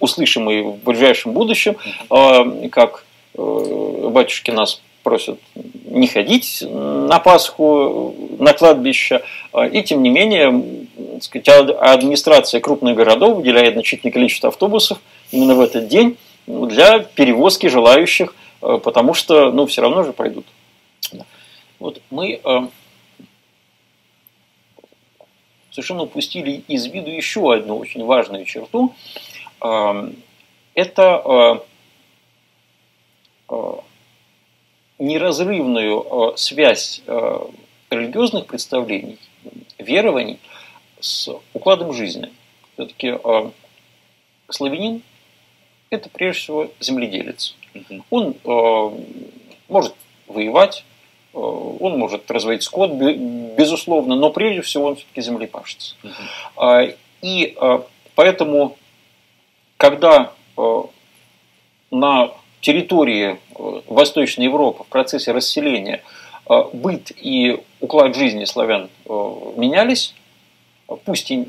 услышим и в ближайшем будущем, а, как э, батюшки нас просят не ходить на Пасху, на кладбище, а, и тем не менее, сказать, администрация крупных городов выделяет значительное количество автобусов именно в этот день для перевозки желающих, э, потому что, ну, все равно же пойдут. Вот мы э, совершенно упустили из виду еще одну очень важную черту. Э, это неразрывную связь религиозных представлений, верований с укладом жизни. Все-таки славянин это прежде всего земледелец. Он э, может воевать, э, он может разводить скот, безусловно, но прежде всего он все-таки землепашец. Э, и э, поэтому, когда э, на территории э, Восточной Европы в процессе расселения э, быт и уклад жизни славян э, менялись, пусть и,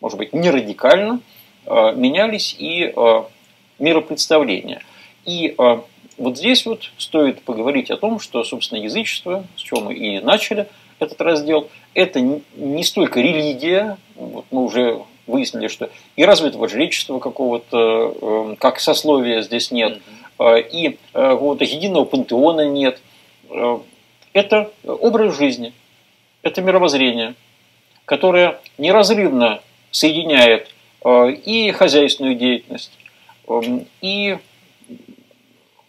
может быть, не радикально, менялись и миропредставления. И а, вот здесь вот стоит поговорить о том, что, собственно, язычество, с чего мы и начали этот раздел, это не столько религия, вот мы уже выяснили, что и развитого жречества какого-то, эм, как сословия здесь нет, а, и э, какого-то единого пантеона нет. Э, это образ жизни, это мировоззрение, которое неразрывно соединяет э, и хозяйственную деятельность, и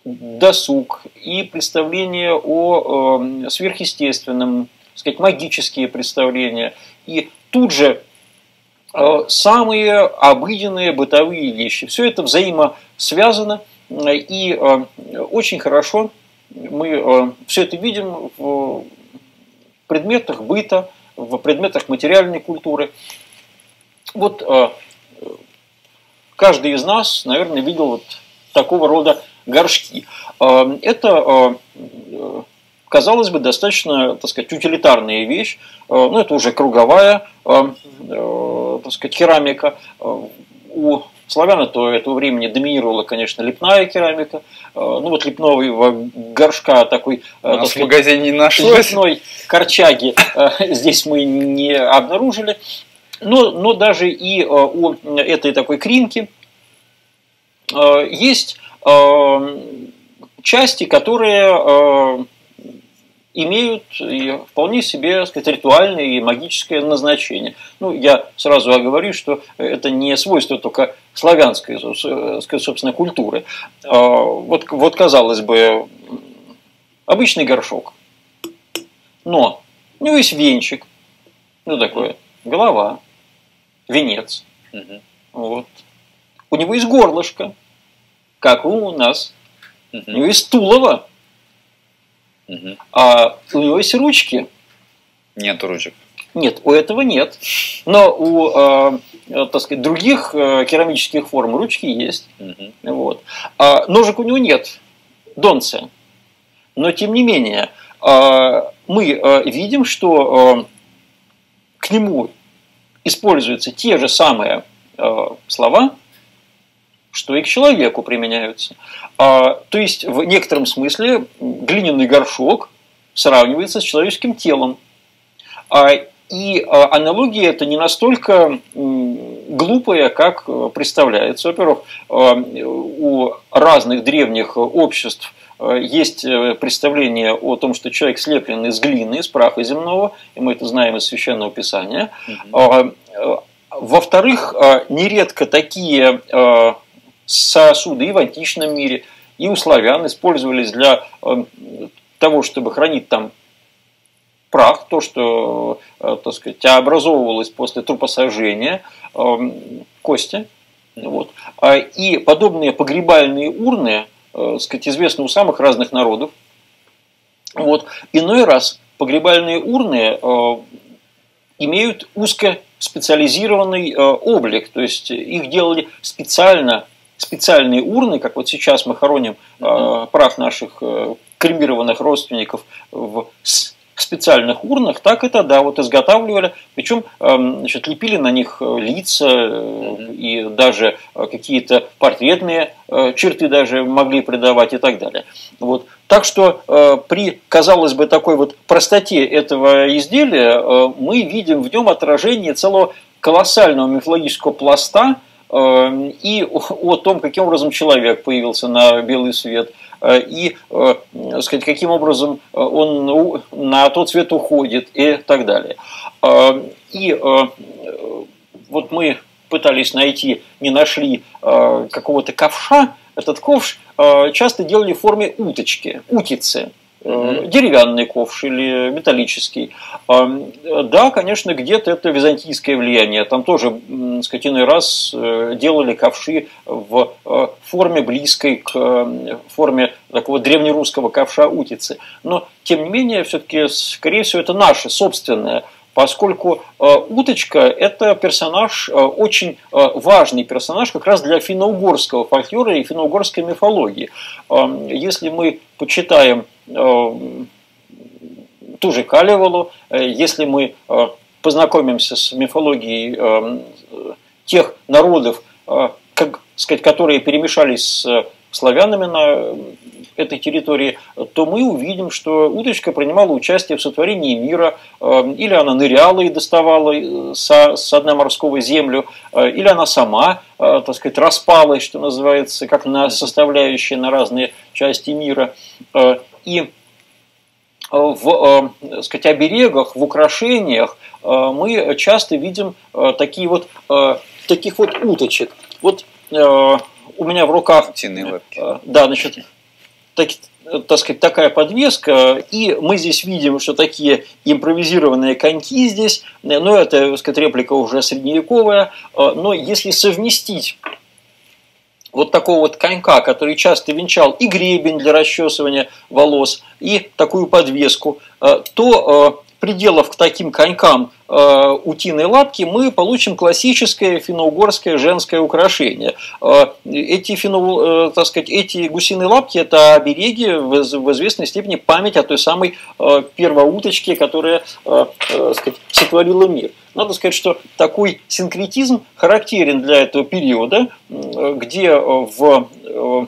досуг, и представление о эм, сверхъестественном, сказать, магические представления. И тут же э, самые обыденные бытовые вещи. Все это взаимосвязано, и э, очень хорошо мы э, все это видим в предметах быта, в предметах материальной культуры. Вот каждый из нас, наверное, видел вот такого рода горшки. А, это, а, казалось бы, достаточно, так сказать, утилитарная вещь. А, ну, это уже круговая, так сказать, керамика. У славян то этого времени доминировала, конечно, лепная керамика. Ну вот лепного горшка такой... У нас сказать, в магазине не нашлось. Лепной корчаги здесь мы не обнаружили. Но, но даже и э, у этой такой кринки э, есть э, части, которые имеют вполне себе сказать, ритуальное и магическое назначение. Ну, я сразу оговорю, что это не свойство только славянской, собственно, культуры. Вот, вот казалось бы, обычный горшок. Но у него есть венчик, ну такое, голова, венец. Угу. Вот. У него есть горлышко, как у нас. Угу. У него есть тулово. Угу. А у него есть ручки. Нет ручек. Нет, у этого нет. Но у э, так сказать, других э, керамических форм ручки есть. Угу. Вот. А ножек у него нет. Донце. Но тем не менее, э, мы э, видим, что э, к нему используются те же самые э, слова, что и к человеку применяются. А, то есть, в некотором смысле глиняный горшок сравнивается с человеческим телом. А, и а, аналогия это не настолько глупая, как представляется. Во-первых, а, у разных древних обществ Э, есть э, представление о том, что человек слеплен из глины, из праха земного, и мы это знаем из Священного Писания. Угу. Во-вторых, нередко такие сосуды и в античном мире, и у славян использовались для того, чтобы хранить там прах, то, что, так сказать, образовывалось после трупосожжения, кости. Вот. И подобные погребальные урны – э, сказать, известны у самых разных народов. Вот. Иной раз погребальные урны э, имеют узко специализированный э, облик, то есть их делали специально, специальные урны, как вот сейчас мы хороним э, прах наших э, кремированных родственников в специальных урнах, так это, да, вот изготавливали, причем эм, значит, лепили на них э, лица э, и даже э, какие-то портретные черты даже могли придавать и так далее. Вот. Так что при, казалось бы, такой вот простоте этого изделия мы видим в нем отражение целого колоссального мифологического пласта и о том, каким образом человек появился на белый свет – и э, сказать, каким образом э, он на тот свет уходит и так далее. И вот мы пытались найти, не нашли какого-то ковша, этот ковш часто делали в форме уточки, утицы mm деревянный ковш или металлический. Да, конечно, где-то это византийское влияние. Там тоже, сказать, иной раз э, делали ковши в э, форме близкой к э, форме такого древнерусского ковша утицы. Но, тем не менее, все-таки, скорее всего, это наше собственное поскольку уточка – это персонаж, очень важный персонаж как раз для финно-угорского фольклора и финно-угорской мифологии. Если мы почитаем Э, ту же Калевалу, э, если мы э, познакомимся с мифологией тех народов, как сказать, которые перемешались с славянами на этой территории, то мы увидим, что уточка принимала участие в сотворении мира, или она ныряла и доставала со, с дна морского землю, или она сама, так сказать, распалась, что называется, как на составляющие на разные части мира. И э, в э, сказать, оберегах, в украшениях э, мы часто видим такие вот, таких вот уточек. Вот у меня в руках... лапки. Да, значит, так, так сказать, такая подвеска, и мы здесь видим, что такие импровизированные коньки здесь, но это, так сказать, реплика уже средневековая, но если совместить вот такого вот конька, который часто венчал и гребень для расчесывания волос, и такую подвеску, э, то э, пределов к таким конькам э, утиной лапки мы получим классическое финно-угорское женское украшение. Эти, фино, так сказать, эти гусиные лапки – это обереги, в, в известной степени память о той самой первоуточке, которая сказать, сотворила мир. Надо сказать, что такой синкретизм характерен для этого периода, где в э,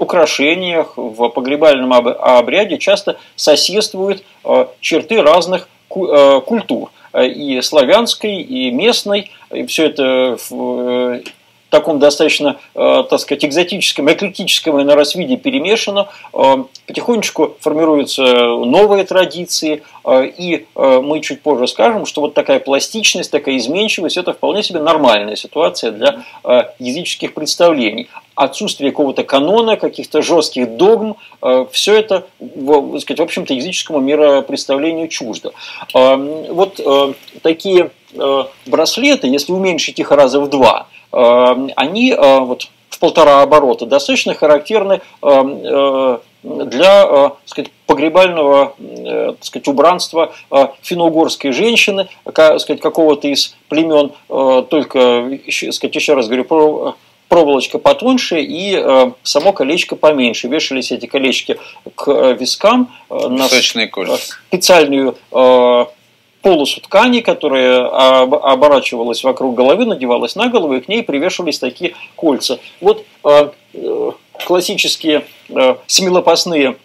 украшениях, в погребальном обряде часто соседствуют э, черты разных э, культур. И славянской, и местной, и все это таком достаточно, э, так сказать, экзотическом, эклектическом инорас виде перемешано, э, потихонечку формируются новые традиции, э, и мы чуть позже скажем, что вот такая пластичность, такая изменчивость – это вполне себе нормальная ситуация для языческих представлений. Отсутствие какого-то канона, каких-то жестких догм, все это, сказать, в общем-то, языческому миропредставлению чуждо. Вот такие браслеты, если уменьшить их раза в два – Эм, они э, вот в полтора оборота достаточно характерны эм, э, для э, сказать, погребального так сказать, убранства финно-угорской женщины, сказать, какого-то из племен, только, сказать, еще раз говорю, проволочка потоньше и само колечко поменьше. Вешались эти колечки к вискам на специальную полосу ткани, которая оборачивалась вокруг головы, надевалась на голову, и к ней привешивались такие кольца. Вот э, классические э, семилопастные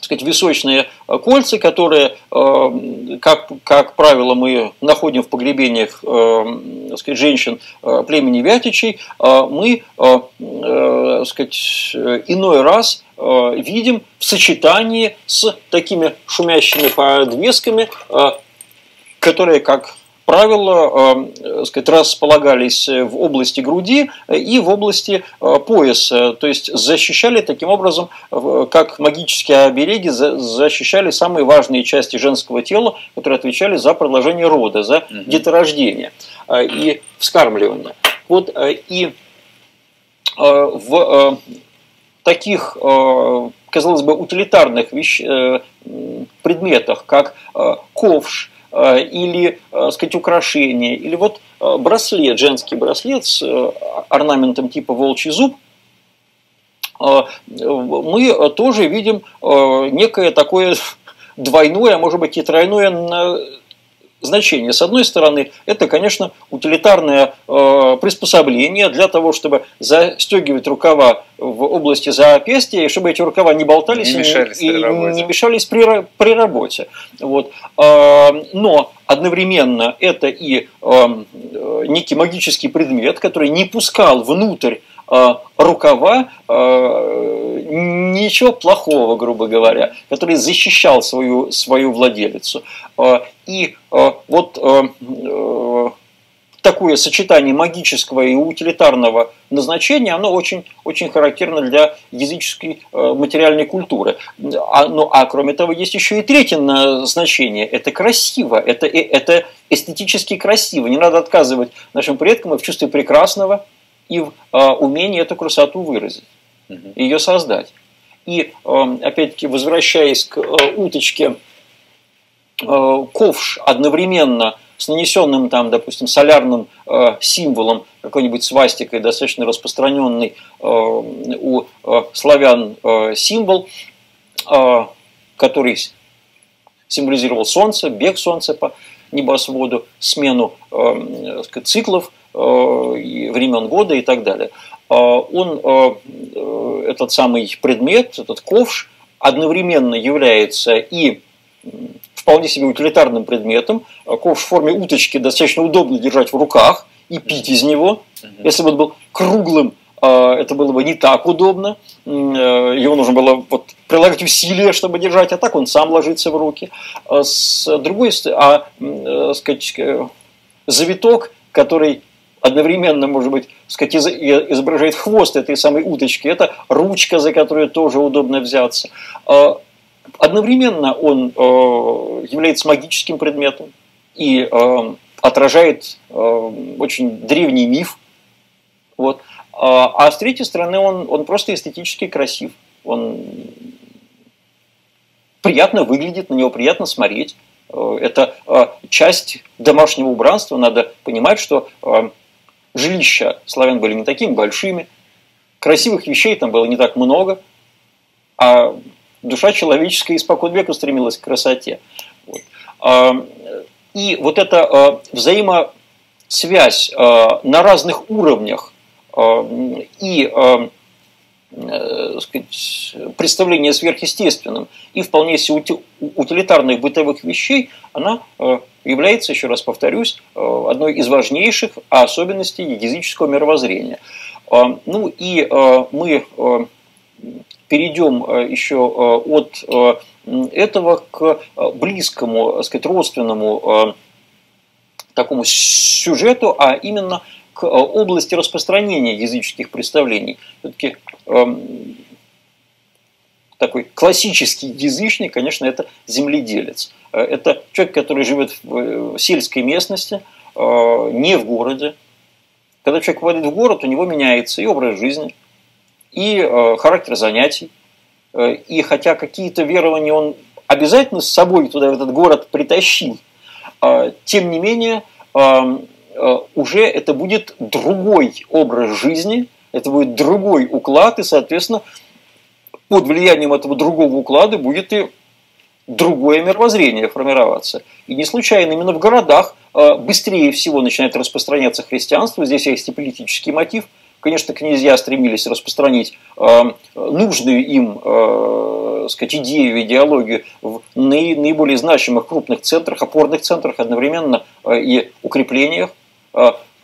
сказать, височные кольца, которые, э, как, как правило, мы находим в погребениях сказать, женщин племени Вятичей, мы сказать, иной раз видим в сочетании с такими шумящими подвесками которые, как правило, э, сказать, располагались в области груди и в области э, пояса, то есть защищали таким образом, как магические обереги, защищали самые важные части женского тела, которые отвечали за продолжение рода, за деторождение э, и вскармливание. Вот и в таких, казалось бы, утилитарных вещ... предметах, как ковш, или, сказать, украшение, или вот браслет, женский браслет с орнаментом типа волчий зуб, мы тоже видим некое такое (laughs) двойное, а может быть и тройное значение. С одной стороны, это, конечно, утилитарное э, приспособление для того, чтобы застегивать рукава в области запястья, и чтобы эти рукава не болтались не мешались, и, при, работе. не мешались при, при работе. Вот. Э, но одновременно это и э, некий магический предмет, который не пускал внутрь рукава э, ничего плохого, грубо говоря, который защищал свою, свою владелицу. Э, и э, вот такое сочетание магического и утилитарного назначения, оно очень, очень характерно для языческой материальной культуры. А, ну, а кроме того, есть еще и третье значение. Это красиво, это, это эстетически красиво. Не надо отказывать нашим предкам и в чувстве прекрасного, и в умении эту красоту выразить ее создать. И, эм, опять-таки, возвращаясь к э, уточке, э, ковш одновременно с нанесенным там, допустим, солярным э, символом, какой-нибудь свастикой, достаточно распространенный у славян символ, который символизировал солнце, бег солнца по небосводу, смену циклов времен года и так далее. А, он, а, э, этот самый предмет, этот ковш, одновременно является и вполне себе утилитарным предметом. А, ковш в форме уточки достаточно удобно держать в руках и пить из него. Если бы он был круглым, это было бы не так удобно. Его нужно было вот прилагать усилия, чтобы держать, а так он сам ложится в руки. С другой стороны, а, э, сказать, э, завиток, который одновременно, может быть, сказать, изображает хвост этой самой уточки. Это ручка, за которую тоже удобно взяться. А, одновременно он э, является магическим предметом и э, отражает очень древний миф. Вот. А, а с третьей стороны он, он просто эстетически красив. Он приятно выглядит, на него приятно смотреть. Это часть домашнего убранства. Надо понимать, что жилища славян были не такими большими, красивых вещей там было не так много, а душа человеческая испокон века стремилась к красоте. Вот. А, и вот эта а, взаимосвязь а, на разных уровнях и э, сказать, представление сверхъестественным и вполне себе утилитарных бытовых вещей, она является, еще раз повторюсь, э, одной из важнейших особенностей языческого мировоззрения. Э, ну и э, мы перейдем еще от этого к близкому, так сказать, родственному такому сюжету, а именно к области распространения языческих представлений. Все-таки такой классический язычник, конечно, это земледелец. Э, это человек, который живет в э, сельской местности, э, не в городе. Когда человек входит в город, у него меняется и образ жизни, и характер занятий. И хотя какие-то верования он обязательно с собой туда, в этот город притащил, тем не менее, уже это будет другой образ жизни, это будет другой уклад, и, соответственно, под влиянием этого другого уклада будет и другое мировоззрение формироваться. И не случайно именно в городах э, быстрее всего начинает распространяться христианство. Здесь есть и политический мотив. Конечно, князья стремились распространить э, нужную им э, сказать, идею, идеологию в наиболее значимых крупных центрах, опорных центрах, одновременно и укреплениях.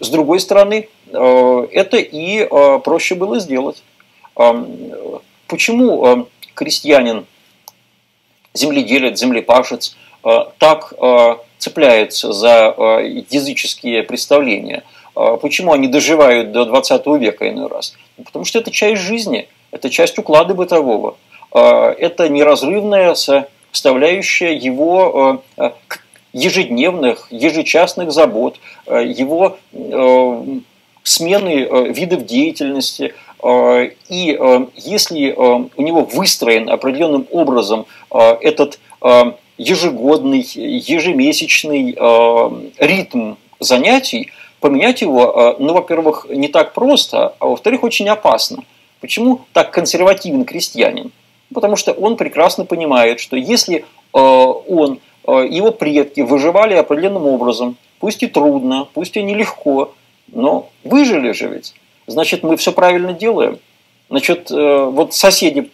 С другой стороны, это и проще было сделать. Почему э, крестьянин, земледелец, землепашец э, так э, цепляется за языческие представления? Почему они доживают до 20 века иной раз? Ну, потому что это часть жизни, это часть уклада бытового. Это неразрывная составляющая его ежедневных, ежечасных забот, его смены видов деятельности. И если у него выстроен определенным образом этот ежегодный, ежемесячный ритм занятий, поменять его, ну, во-первых, не так просто, а во-вторых, очень опасно. Почему так консервативен крестьянин? Потому что он прекрасно понимает, что если он Э, его предки выживали определенным образом, пусть и трудно, пусть и нелегко, но выжили же ведь. Значит, мы все правильно делаем. Значит, э, вот соседи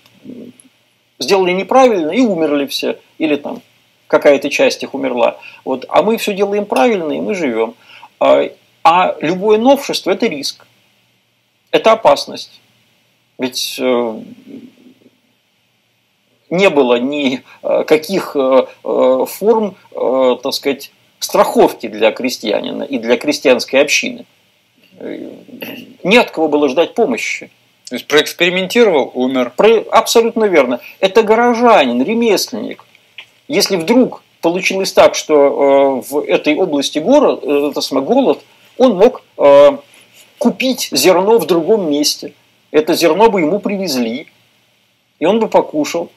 сделали неправильно и умерли все, или там какая-то часть их умерла. Вот, а мы все делаем правильно, и мы живем. А, а любое новшество – это риск, это опасность. Ведь э, не было никаких э, форм, так сказать, страховки для крестьянина и для крестьянской общины. Не от кого было ждать помощи. То есть проэкспериментировал, умер. Про... Абсолютно верно. Это горожанин, ремесленник. Если вдруг получилось так, что в этой области город, это самое, голод, он мог купить зерно в другом месте. Это зерно бы ему привезли, и он бы покушал.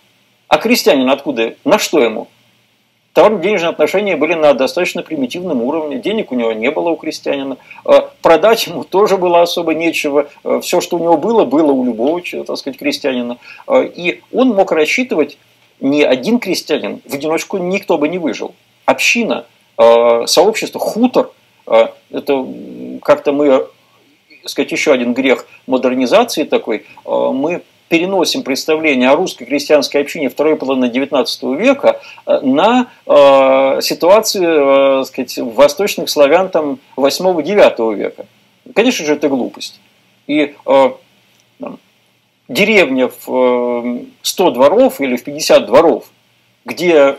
А крестьянин откуда? На что ему? Товарно-денежные отношения были на достаточно примитивном уровне, денег у него не было у крестьянина, а продать ему тоже было особо нечего, а все, что у него было, было у любого, так сказать, крестьянина. А и он мог рассчитывать, не один крестьянин, в одиночку никто бы не выжил. Община, сообщество, хутор, это как-то мы, сказать, еще один грех модернизации такой, мы переносим представление о русской крестьянской общине второй половины XIX века э, на э, ситуацию э, сказать, восточных славян там, 8-9 века. Конечно же, это глупость. И э, там, деревня в 100 э, дворов или в 50 дворов, где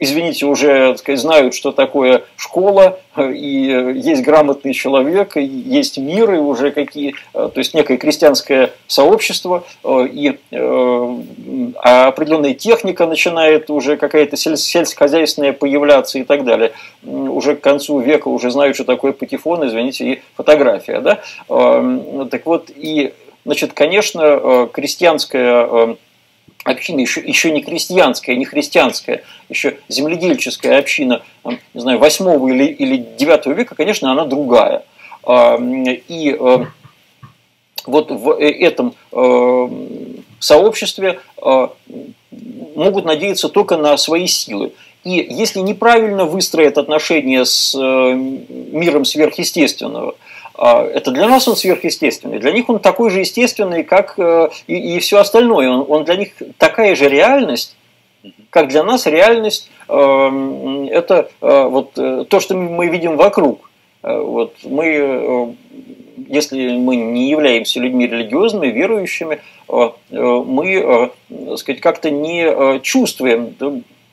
извините, уже сказать, знают, что такое школа, и э, есть грамотный человек, и есть мир, и уже какие, э, то есть некое крестьянское сообщество, э, и а определенная техника начинает уже какая-то сельскохозяйственная появляться и так далее. Уже к концу века уже знают, что такое патефон, извините, и фотография. Да? Так вот, и, значит, конечно, крестьянская община еще, еще не крестьянская, не христианская, еще земледельческая община, не знаю, 8 или, или 9 века, конечно, она другая. А, и э, вот в э, этом э, сообществе могут надеяться только на свои силы. И если неправильно выстроят отношения с миром сверхъестественного – это для нас он сверхъестественный, для них он такой же естественный, как э, и, и все остальное. Он, он для них такая же реальность, как для нас реальность э, это э, вот то, что мы видим вокруг. Вот мы, если мы не являемся людьми религиозными, верующими, мы, сказать, как-то не чувствуем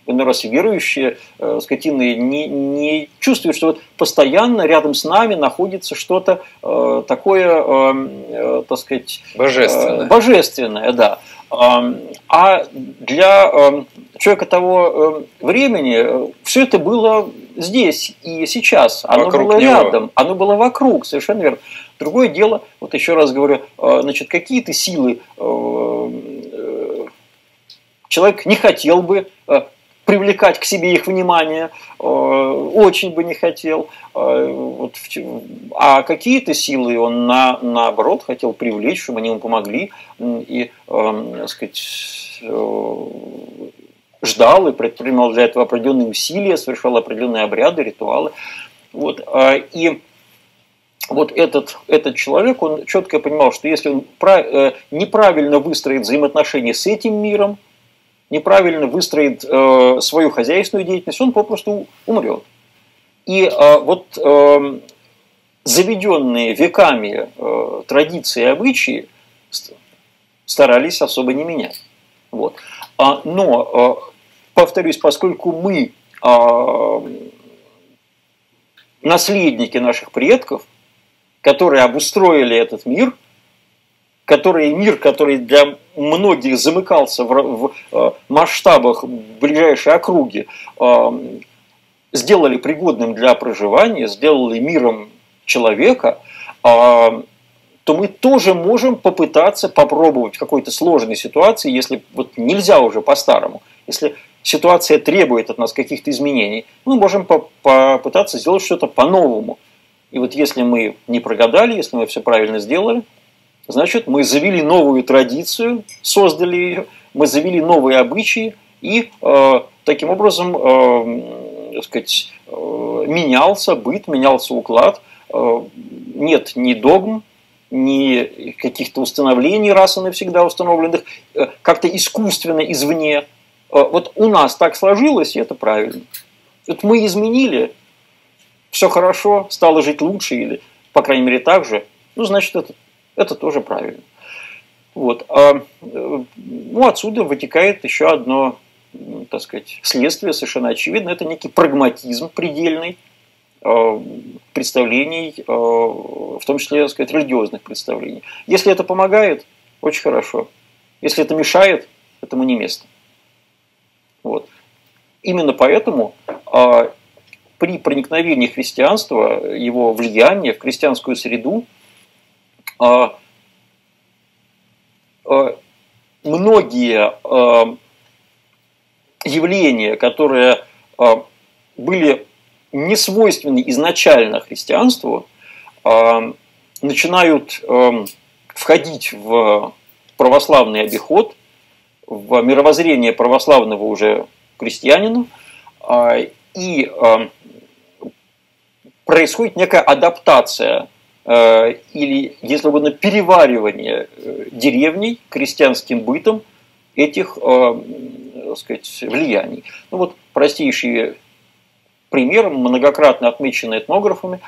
иной раз верующие э, скотины не, не чувствуют, что вот постоянно рядом с нами находится что-то э, такое, э, э, так сказать, божественное. Э, божественное, да. А для э, человека того э, времени все это было здесь и сейчас. Оно вокруг было него. рядом, оно было вокруг, совершенно верно. Другое дело, вот еще раз говорю, значит, какие-то силы человек не хотел бы привлекать к себе их внимание, э, очень бы не хотел. Э, а какие-то силы он на, наоборот хотел привлечь, чтобы они ему помогли и, э, так сказать, ждал и предпринимал для этого определенные усилия, совершал определенные обряды, ритуалы. Вот. И вот этот, этот человек, он четко понимал, что если он неправильно выстроит взаимоотношения с этим миром, неправильно выстроит э, свою хозяйственную деятельность, он попросту умрет. И э, вот э, заведенные веками э, традиции и обычаи старались особо не менять. Вот. А, но, э, повторюсь, поскольку мы э, наследники наших предков, которые обустроили этот мир – который мир, который для многих замыкался в, в э, масштабах ближайшей округи, э, сделали пригодным для проживания, сделали миром человека, а, то мы тоже можем попытаться попробовать в какой-то сложной ситуации, если вот нельзя уже по-старому, если ситуация требует от нас каких-то изменений, мы можем попытаться сделать что-то по-новому. И вот если мы не прогадали, если мы все правильно сделали, значит, мы завели новую традицию, создали ее, мы завели новые обычаи, и э, таким образом, э, так сказать, э, менялся быт, менялся уклад. Э, нет ни догм, ни каких-то установлений раз и навсегда установленных, э, как-то искусственно извне. Э, вот у нас так сложилось, и это правильно. Вот мы изменили, все хорошо, стало жить лучше, или, по крайней мере, так же, ну, значит, это, это тоже правильно. Вот. А, э, ну, отсюда вытекает еще одно, так сказать, следствие совершенно очевидно. Это некий прагматизм предельный, Э, представлений, э, в том числе, так сказать, религиозных представлений. Если это помогает, очень хорошо. Если это мешает, этому не место. Вот. Именно поэтому э, при проникновении христианства, его влияния в крестьянскую среду, многие явления, которые были не свойственны изначально христианству, а, начинают входить в православный обиход, в мировоззрение православного уже крестьянина, а, и происходит некая адаптация или, если угодно, переваривание э, деревней крестьянским бытом этих э, так сказать, влияний. Ну вот простейшие пример, многократно отмеченный этнографами,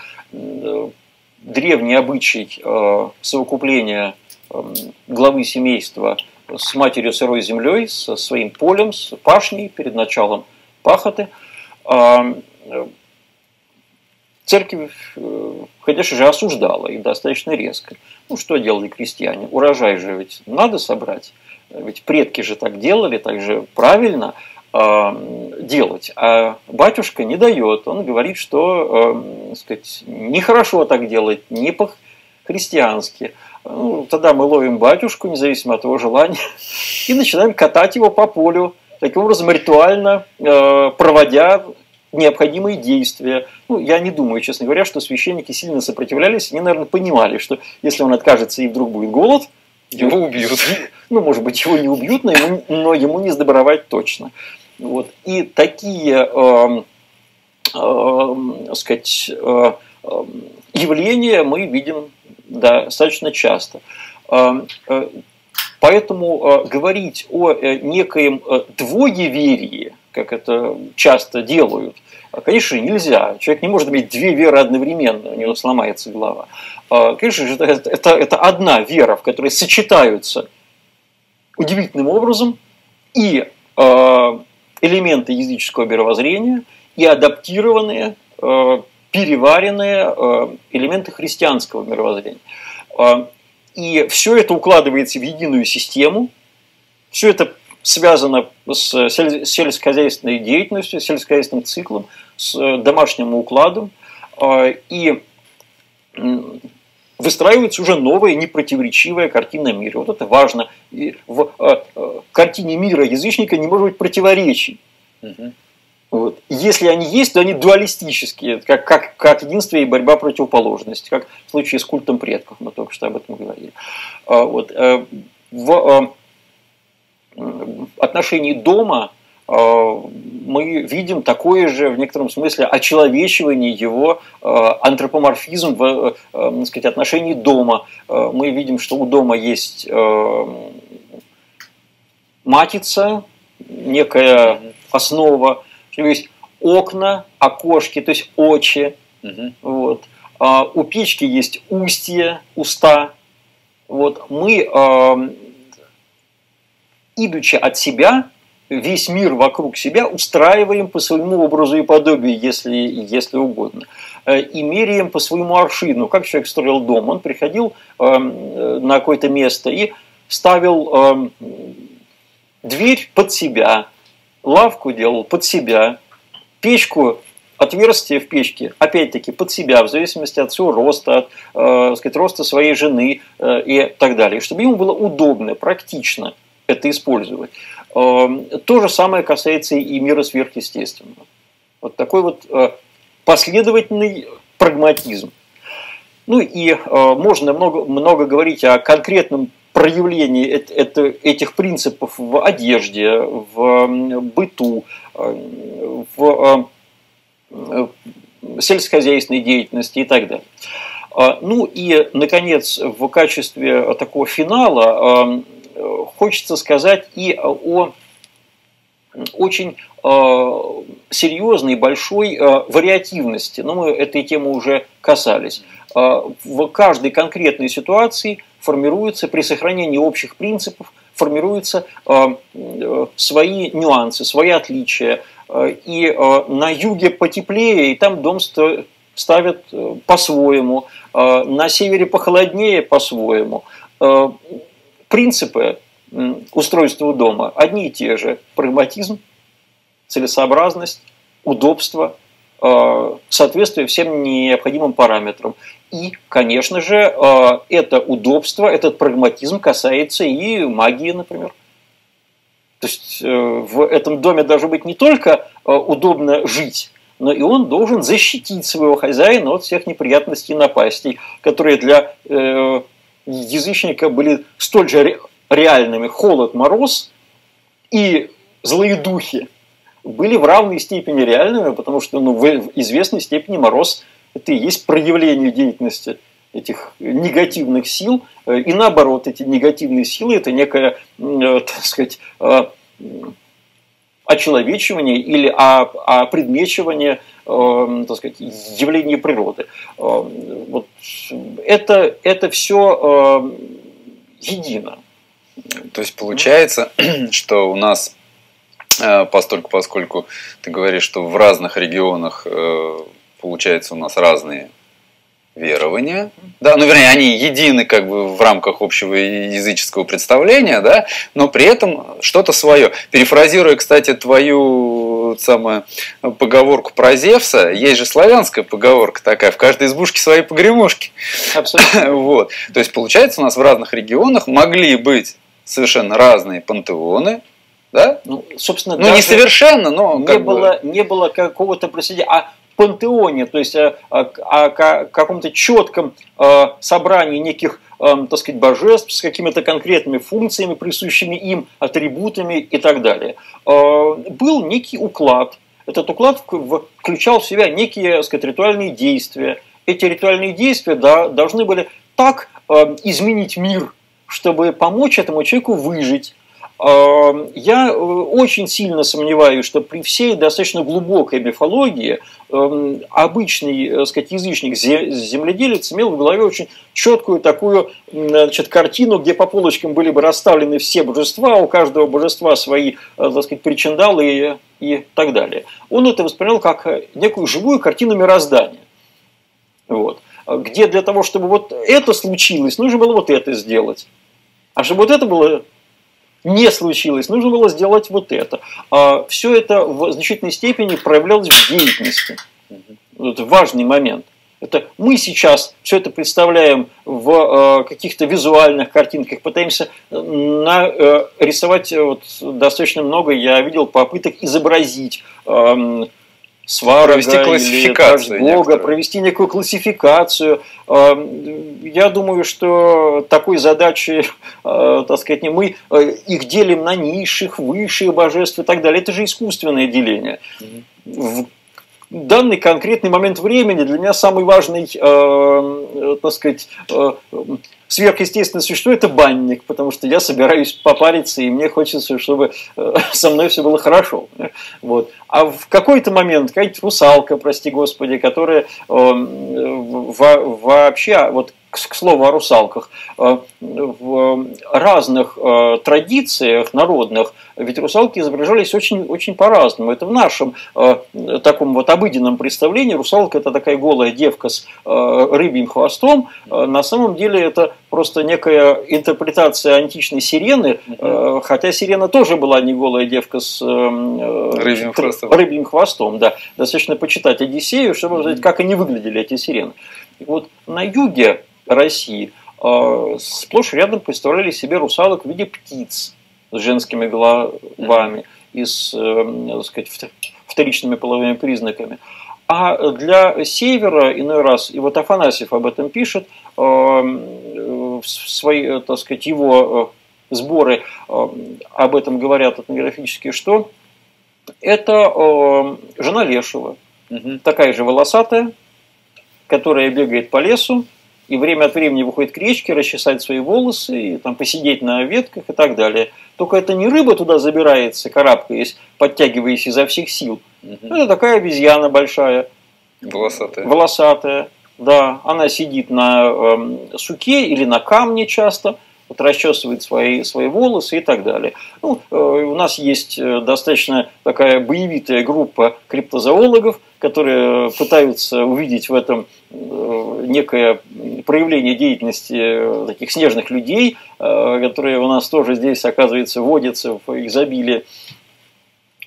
древний обычай э, совокупления э, главы семейства с матерью сырой землей, со своим полем, с пашней перед началом пахоты. А, церковь, э, конечно же, осуждала и достаточно резко. Ну, что делали крестьяне? Урожай же ведь надо собрать. Ведь предки же так делали, так же правильно – делать. А батюшка не дает. Он говорит, что э, сказать, нехорошо так делать, не по-христиански. Ну, тогда мы ловим батюшку, независимо от его желания, (laughs) и начинаем катать его по полю, таким образом ритуально э, проводя необходимые действия. Ну, я не думаю, честно говоря, что священники сильно сопротивлялись. Они, наверное, понимали, что если он откажется и вдруг будет голод, его убьют. (laughs) Ну, может быть, его не убьют, но ему, но ему не сдобровать точно. Вот. И такие, э, э, сказать, э, явления мы видим достаточно часто. Э, э, поэтому э, говорить о некоем двоеверии, как это часто делают, конечно же, нельзя. Человек не может иметь две веры одновременно, у него сломается голова. Конечно же, это, это, это одна вера, в которой сочетаются удивительным образом и элементы языческого мировоззрения и адаптированные, э, переваренные э, элементы христианского мировоззрения. Э, и все это укладывается в единую систему, все это связано с сельскохозяйственной деятельностью, сельскохозяйственным циклом, с домашним укладом. И выстраивается уже новая непротиворечивая картина мира. Вот это важно. И в э, э, картине мира язычника не может быть противоречий. Угу. Вот. Если они есть, то они дуалистические, как, как, как единство и борьба противоположности, как в случае с культом предков, мы только что об этом говорили. Вот. Э, в отношении дома Э, мы видим такое же, в некотором смысле, очеловечивание его, э, антропоморфизм в э, так сказать, отношении дома. Мы видим, что у дома есть матица, некая основа, что есть окна, окошки, то есть очи. Угу. Вот. А у печки есть устье, уста. Вот. Мы, идучи от себя, весь мир вокруг себя устраиваем по своему образу и подобию, если, если угодно. Э, и меряем по своему аршину. Как человек строил дом? Он приходил эм, на какое-то место и ставил эм, дверь под себя, лавку делал под себя, печку отверстие в печке, опять-таки, под себя, в зависимости от своего роста, от э, сказать, роста своей жены э, и так далее, чтобы ему было удобно, практично это использовать. Э, то же самое касается и мира сверхъестественного. Вот такой вот э, последовательный прагматизм. Ну и э, можно много, много говорить о конкретном проявлении этих принципов в одежде, в быту, э, в сельскохозяйственной деятельности и так далее. Ну и, наконец, в качестве такого финала хочется сказать и о очень серьезной, большой вариативности. Но мы этой темы уже касались. В каждой конкретной ситуации формируются при сохранении общих принципов, формируются э, э, свои нюансы, свои отличия. Э, и на юге потеплее, и там дом ставят по-своему, на севере похолоднее по-своему. Принципы устройства дома одни и те же. Прагматизм, целесообразность, удобство, соответствие всем необходимым параметрам. И, конечно же, э, это удобство, этот прагматизм касается и магии, например. То есть э, в этом доме должно быть не только э, удобно жить, но и он должен защитить своего хозяина от всех неприятностей и напастей, которые для язычника были столь же реальными. Холод, мороз и злые духи были в равной степени реальными, потому что ну, в известной степени мороз это и есть проявление деятельности этих негативных сил, э, и наоборот, эти негативные силы – это некое, э, так сказать, э, очеловечивание или опредмечивание так сказать, явления природы. Вот это, это все едино. То есть получается, (clears throat) что у нас постольку, поскольку ты говоришь, что в разных регионах получается, у нас разные верования, да, ну, вернее, они едины как бы в рамках общего языческого представления, да, но при этом что-то свое. Перефразируя, кстати, твою самую поговорку про Зевса, есть же славянская поговорка такая, в каждой избушке свои погремушки. Абсолютно. (laughs) Вот. То есть, получается, у нас в разных регионах могли быть совершенно разные пантеоны, да? Ну, собственно, ну не совершенно, но не было, бы... не было какого-то происхождения, а пантеоне, то есть о, о, о каком-то четком э, собрании неких э, так сказать, божеств с какими-то конкретными функциями, присущими им, атрибутами и так далее. Э, был некий уклад. Этот уклад включал в себя некие так сказать, ритуальные действия. Эти ритуальные действия да, должны были так изменить мир, чтобы помочь этому человеку выжить, Эм, я э, очень сильно сомневаюсь, что при всей достаточно глубокой мифологии обычный э, сказать, язычник земледелец имел в голове очень четкую такую значит, картину, где по полочкам были бы расставлены все божества, у каждого божества свои э, так сказать, причиндалы и, и так далее. Он это воспринял как некую живую картину мироздания. Вот. Где для того, чтобы вот это случилось, нужно было вот это сделать. А чтобы вот это было не случилось, нужно было сделать вот это. А все это в значительной степени проявлялось в деятельности. Это важный момент. Это мы сейчас все это представляем в э, каких-то визуальных картинках, пытаемся нарисовать э, вот, достаточно много, я видел попыток изобразить э, сварога провести классификацию Бога, провести некую классификацию. А, я думаю, что такой задачи, а, так сказать, не мы а, их делим на низших, высших божеств и так далее. Это же искусственное деление. В данный конкретный момент времени для меня самый важный, так сказать, сверхъестественное существо – это банник, потому что я собираюсь попариться, и мне хочется, чтобы э, со мной все было хорошо. Вот. А в какой-то момент какая-то русалка, прости господи, которая э, вообще, вот к слову о русалках, э, в разных традициях народных, ведь русалки изображались очень, очень по-разному. Это в нашем таком вот обыденном представлении русалка – это такая голая девка с рыбьим хвостом. На самом деле это просто некая интерпретация античной сирены, э, хотя сирена тоже была не голая девка с э, Рыбьим хвостом. рыбьим хвостом, да. Достаточно почитать Одиссею, чтобы узнать, как они выглядели, эти сирены. Вот на юге России. Э, сплошь рядом представляли себе русалок в виде птиц с женскими головами и с, э, так сказать, вт- вторичными половыми признаками. А для севера иной раз, и вот Афанасьев об этом пишет, э, в свои, э, так сказать, его э, сборы э, об этом говорят этнографические, что это жена Лешего, такая же волосатая, которая бегает по лесу и время от времени выходит к речке, расчесать свои волосы, и там посидеть на ветках и так далее. Только это не рыба туда забирается, карабкаясь, подтягиваясь изо всех сил. Мгм. Это такая обезьяна большая, Волосатая. волосатая. Да, она сидит на эм, суке или на камне часто, вот расчесывает свои, свои волосы и так далее. Ну, э, у нас есть э, достаточно такая боевитая группа криптозоологов, которые пытаются увидеть в этом э, некое проявление деятельности таких снежных людей, которые у нас тоже здесь, оказывается, водятся в изобилии.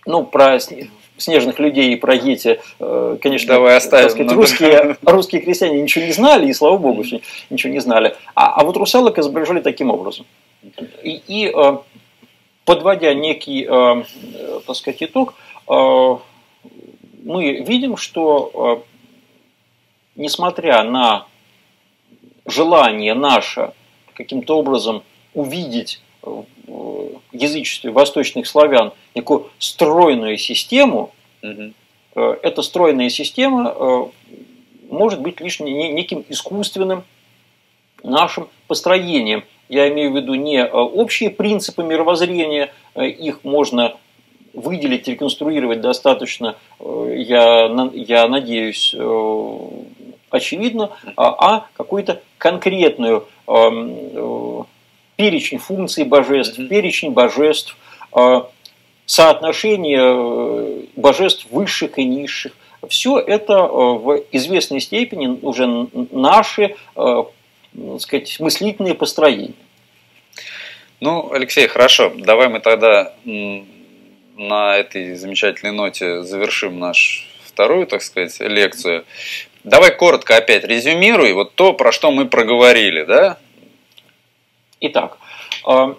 Ну, про снежных людей и про Йети, э, конечно, Давай оставим сказать, на- русские, (laughs) русские крестьяне ничего не знали, и слава богу, что ничего не знали. А, а вот русалок изображали таким образом. И, и, э, подводя некий, э, так сказать, итог, мы видим, что несмотря на желание наше каким-то образом увидеть язычестве восточных славян некую стройную систему, э, эта стройная система э, может быть лишь не- неким искусственным нашим построением. Я имею в виду не э, общие принципы мировоззрения, их можно выделить, реконструировать достаточно, я, я надеюсь, очевидно, а, а какую-то конкретную эм, перечень функций божеств, Мгм. перечень божеств, э, соотношение э, божеств высших и низших. Все это э, в известной степени уже наши э, так сказать, мыслительные построения. Ну, Алексей, хорошо. Давай мы тогда на этой замечательной ноте завершим наш вторую, так сказать, лекцию. Давай коротко опять резюмируй вот то, про что мы проговорили, да? Итак, э,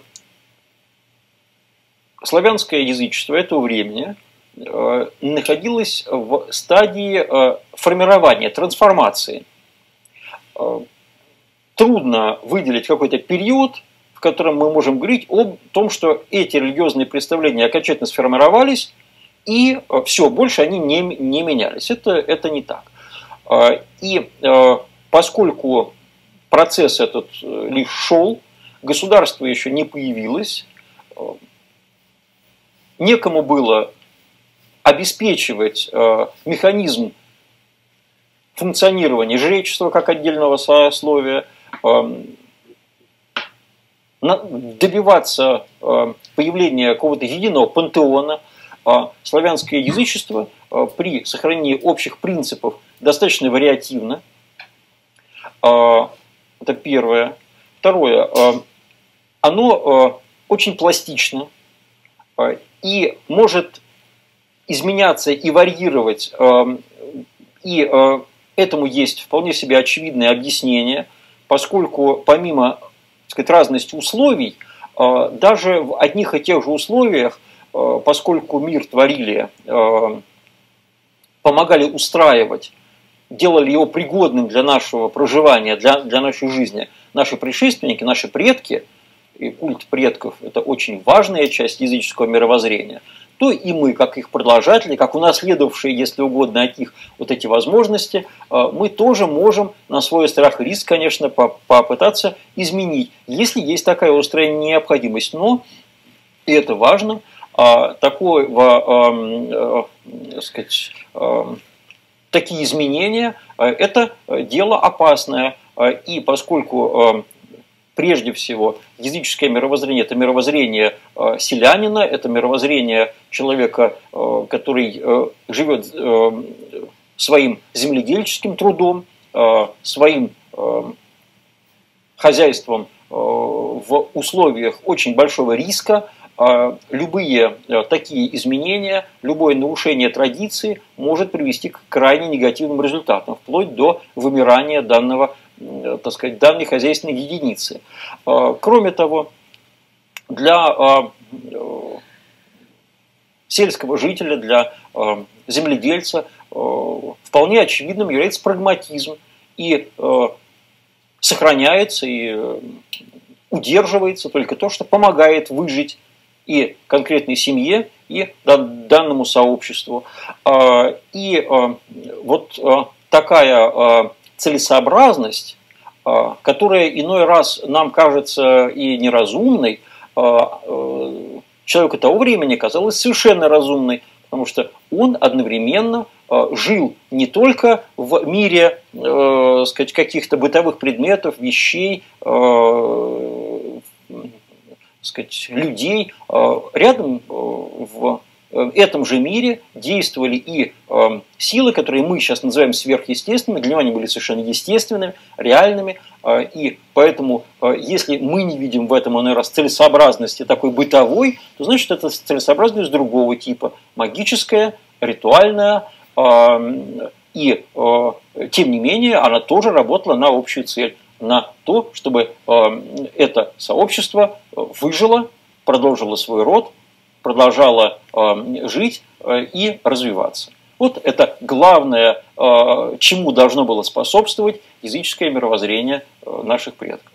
славянское язычество этого времени э, находилось в стадии э, формирования, трансформации. Трудно выделить какой-то период, в котором мы можем говорить о том, что эти религиозные представления окончательно сформировались, и все, больше они не, не менялись. Это, это не так. И поскольку процесс этот лишь шел, государство еще не появилось, некому было обеспечивать э, механизм функционирования жречества как отдельного сословия, э, добиваться э, появления какого-то единого пантеона. Славянское язычество при сохранении общих принципов достаточно вариативно. Это первое. Второе. Оно э, очень пластично э, и может изменяться и варьировать. э, И этому есть вполне себе очевидное объяснение, поскольку помимо так сказать, разности условий, даже в одних и тех же условиях, поскольку мир творили, помогали устраивать, делали его пригодным для нашего проживания, для, для нашей жизни, наши предшественники, наши предки, и культ предков – это очень важная часть языческого мировоззрения, то и мы, как их продолжатели, как унаследовавшие, если угодно, от них вот эти возможности, э, мы тоже можем на свой страх и риск, конечно, по- попытаться изменить, если есть такая острая необходимость. Но, и это важно, а, такое, эм, э, так сказать, эм, такие изменения э, – это дело опасное. И поскольку прежде всего языческое мировоззрение – это мировоззрение э, селянина, это мировоззрение человека, э, который э, живет своим земледельческим трудом, своим хозяйством в условиях очень большого риска, любые такие изменения, любое нарушение традиции может привести к крайне негативным результатам, вплоть до вымирания данного, так сказать, данной хозяйственной единицы. Кроме того, для сельского жителя, для земледельца вполне очевидным является прагматизм и сохраняется и удерживается только то, что помогает выжить и конкретной семье, и данному сообществу. И вот такая целесообразность, которая иной раз нам кажется и неразумной, человеку того времени казалась совершенно разумной, потому что он одновременно жил не только в мире э, сказать, каких-то бытовых предметов, вещей, э, сказать, людей. Э, рядом э, в этом же мире действовали и э, силы, которые мы сейчас называем сверхъестественными, для него они были совершенно естественными, реальными, и поэтому, если мы не видим в этом иной раз целесообразности такой бытовой, то значит это целесообразность другого типа, магическая, ритуальная, и тем не менее она тоже работала на общую цель на то, чтобы э, это сообщество э, выжило, продолжило свой род, продолжало э, жить и развиваться. Вот это главное, чему должно было способствовать языческое мировоззрение наших предков.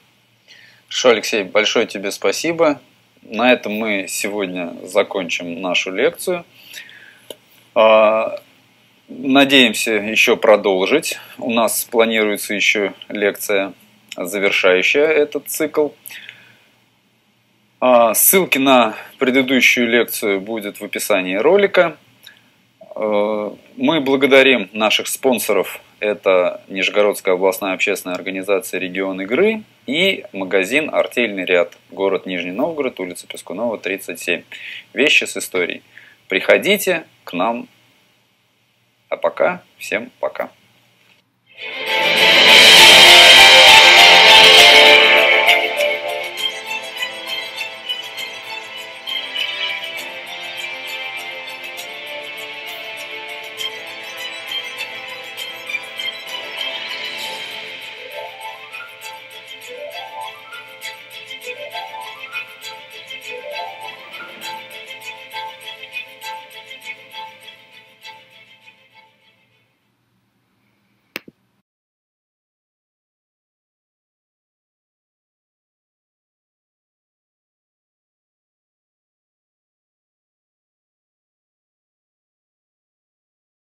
Хорошо, Алексей, большое тебе спасибо. На этом мы сегодня закончим нашу лекцию. Надеемся еще продолжить. У нас планируется еще лекция завершающая этот цикл. А, ссылки на предыдущую лекцию будет в описании ролика. А, мы благодарим наших спонсоров. Это Нижегородская областная общественная организация «Регион игры» и магазин «Артельный ряд», город Нижний Новгород, улица Пескунова, 37. Вещи с историей. Приходите к нам. А пока всем пока.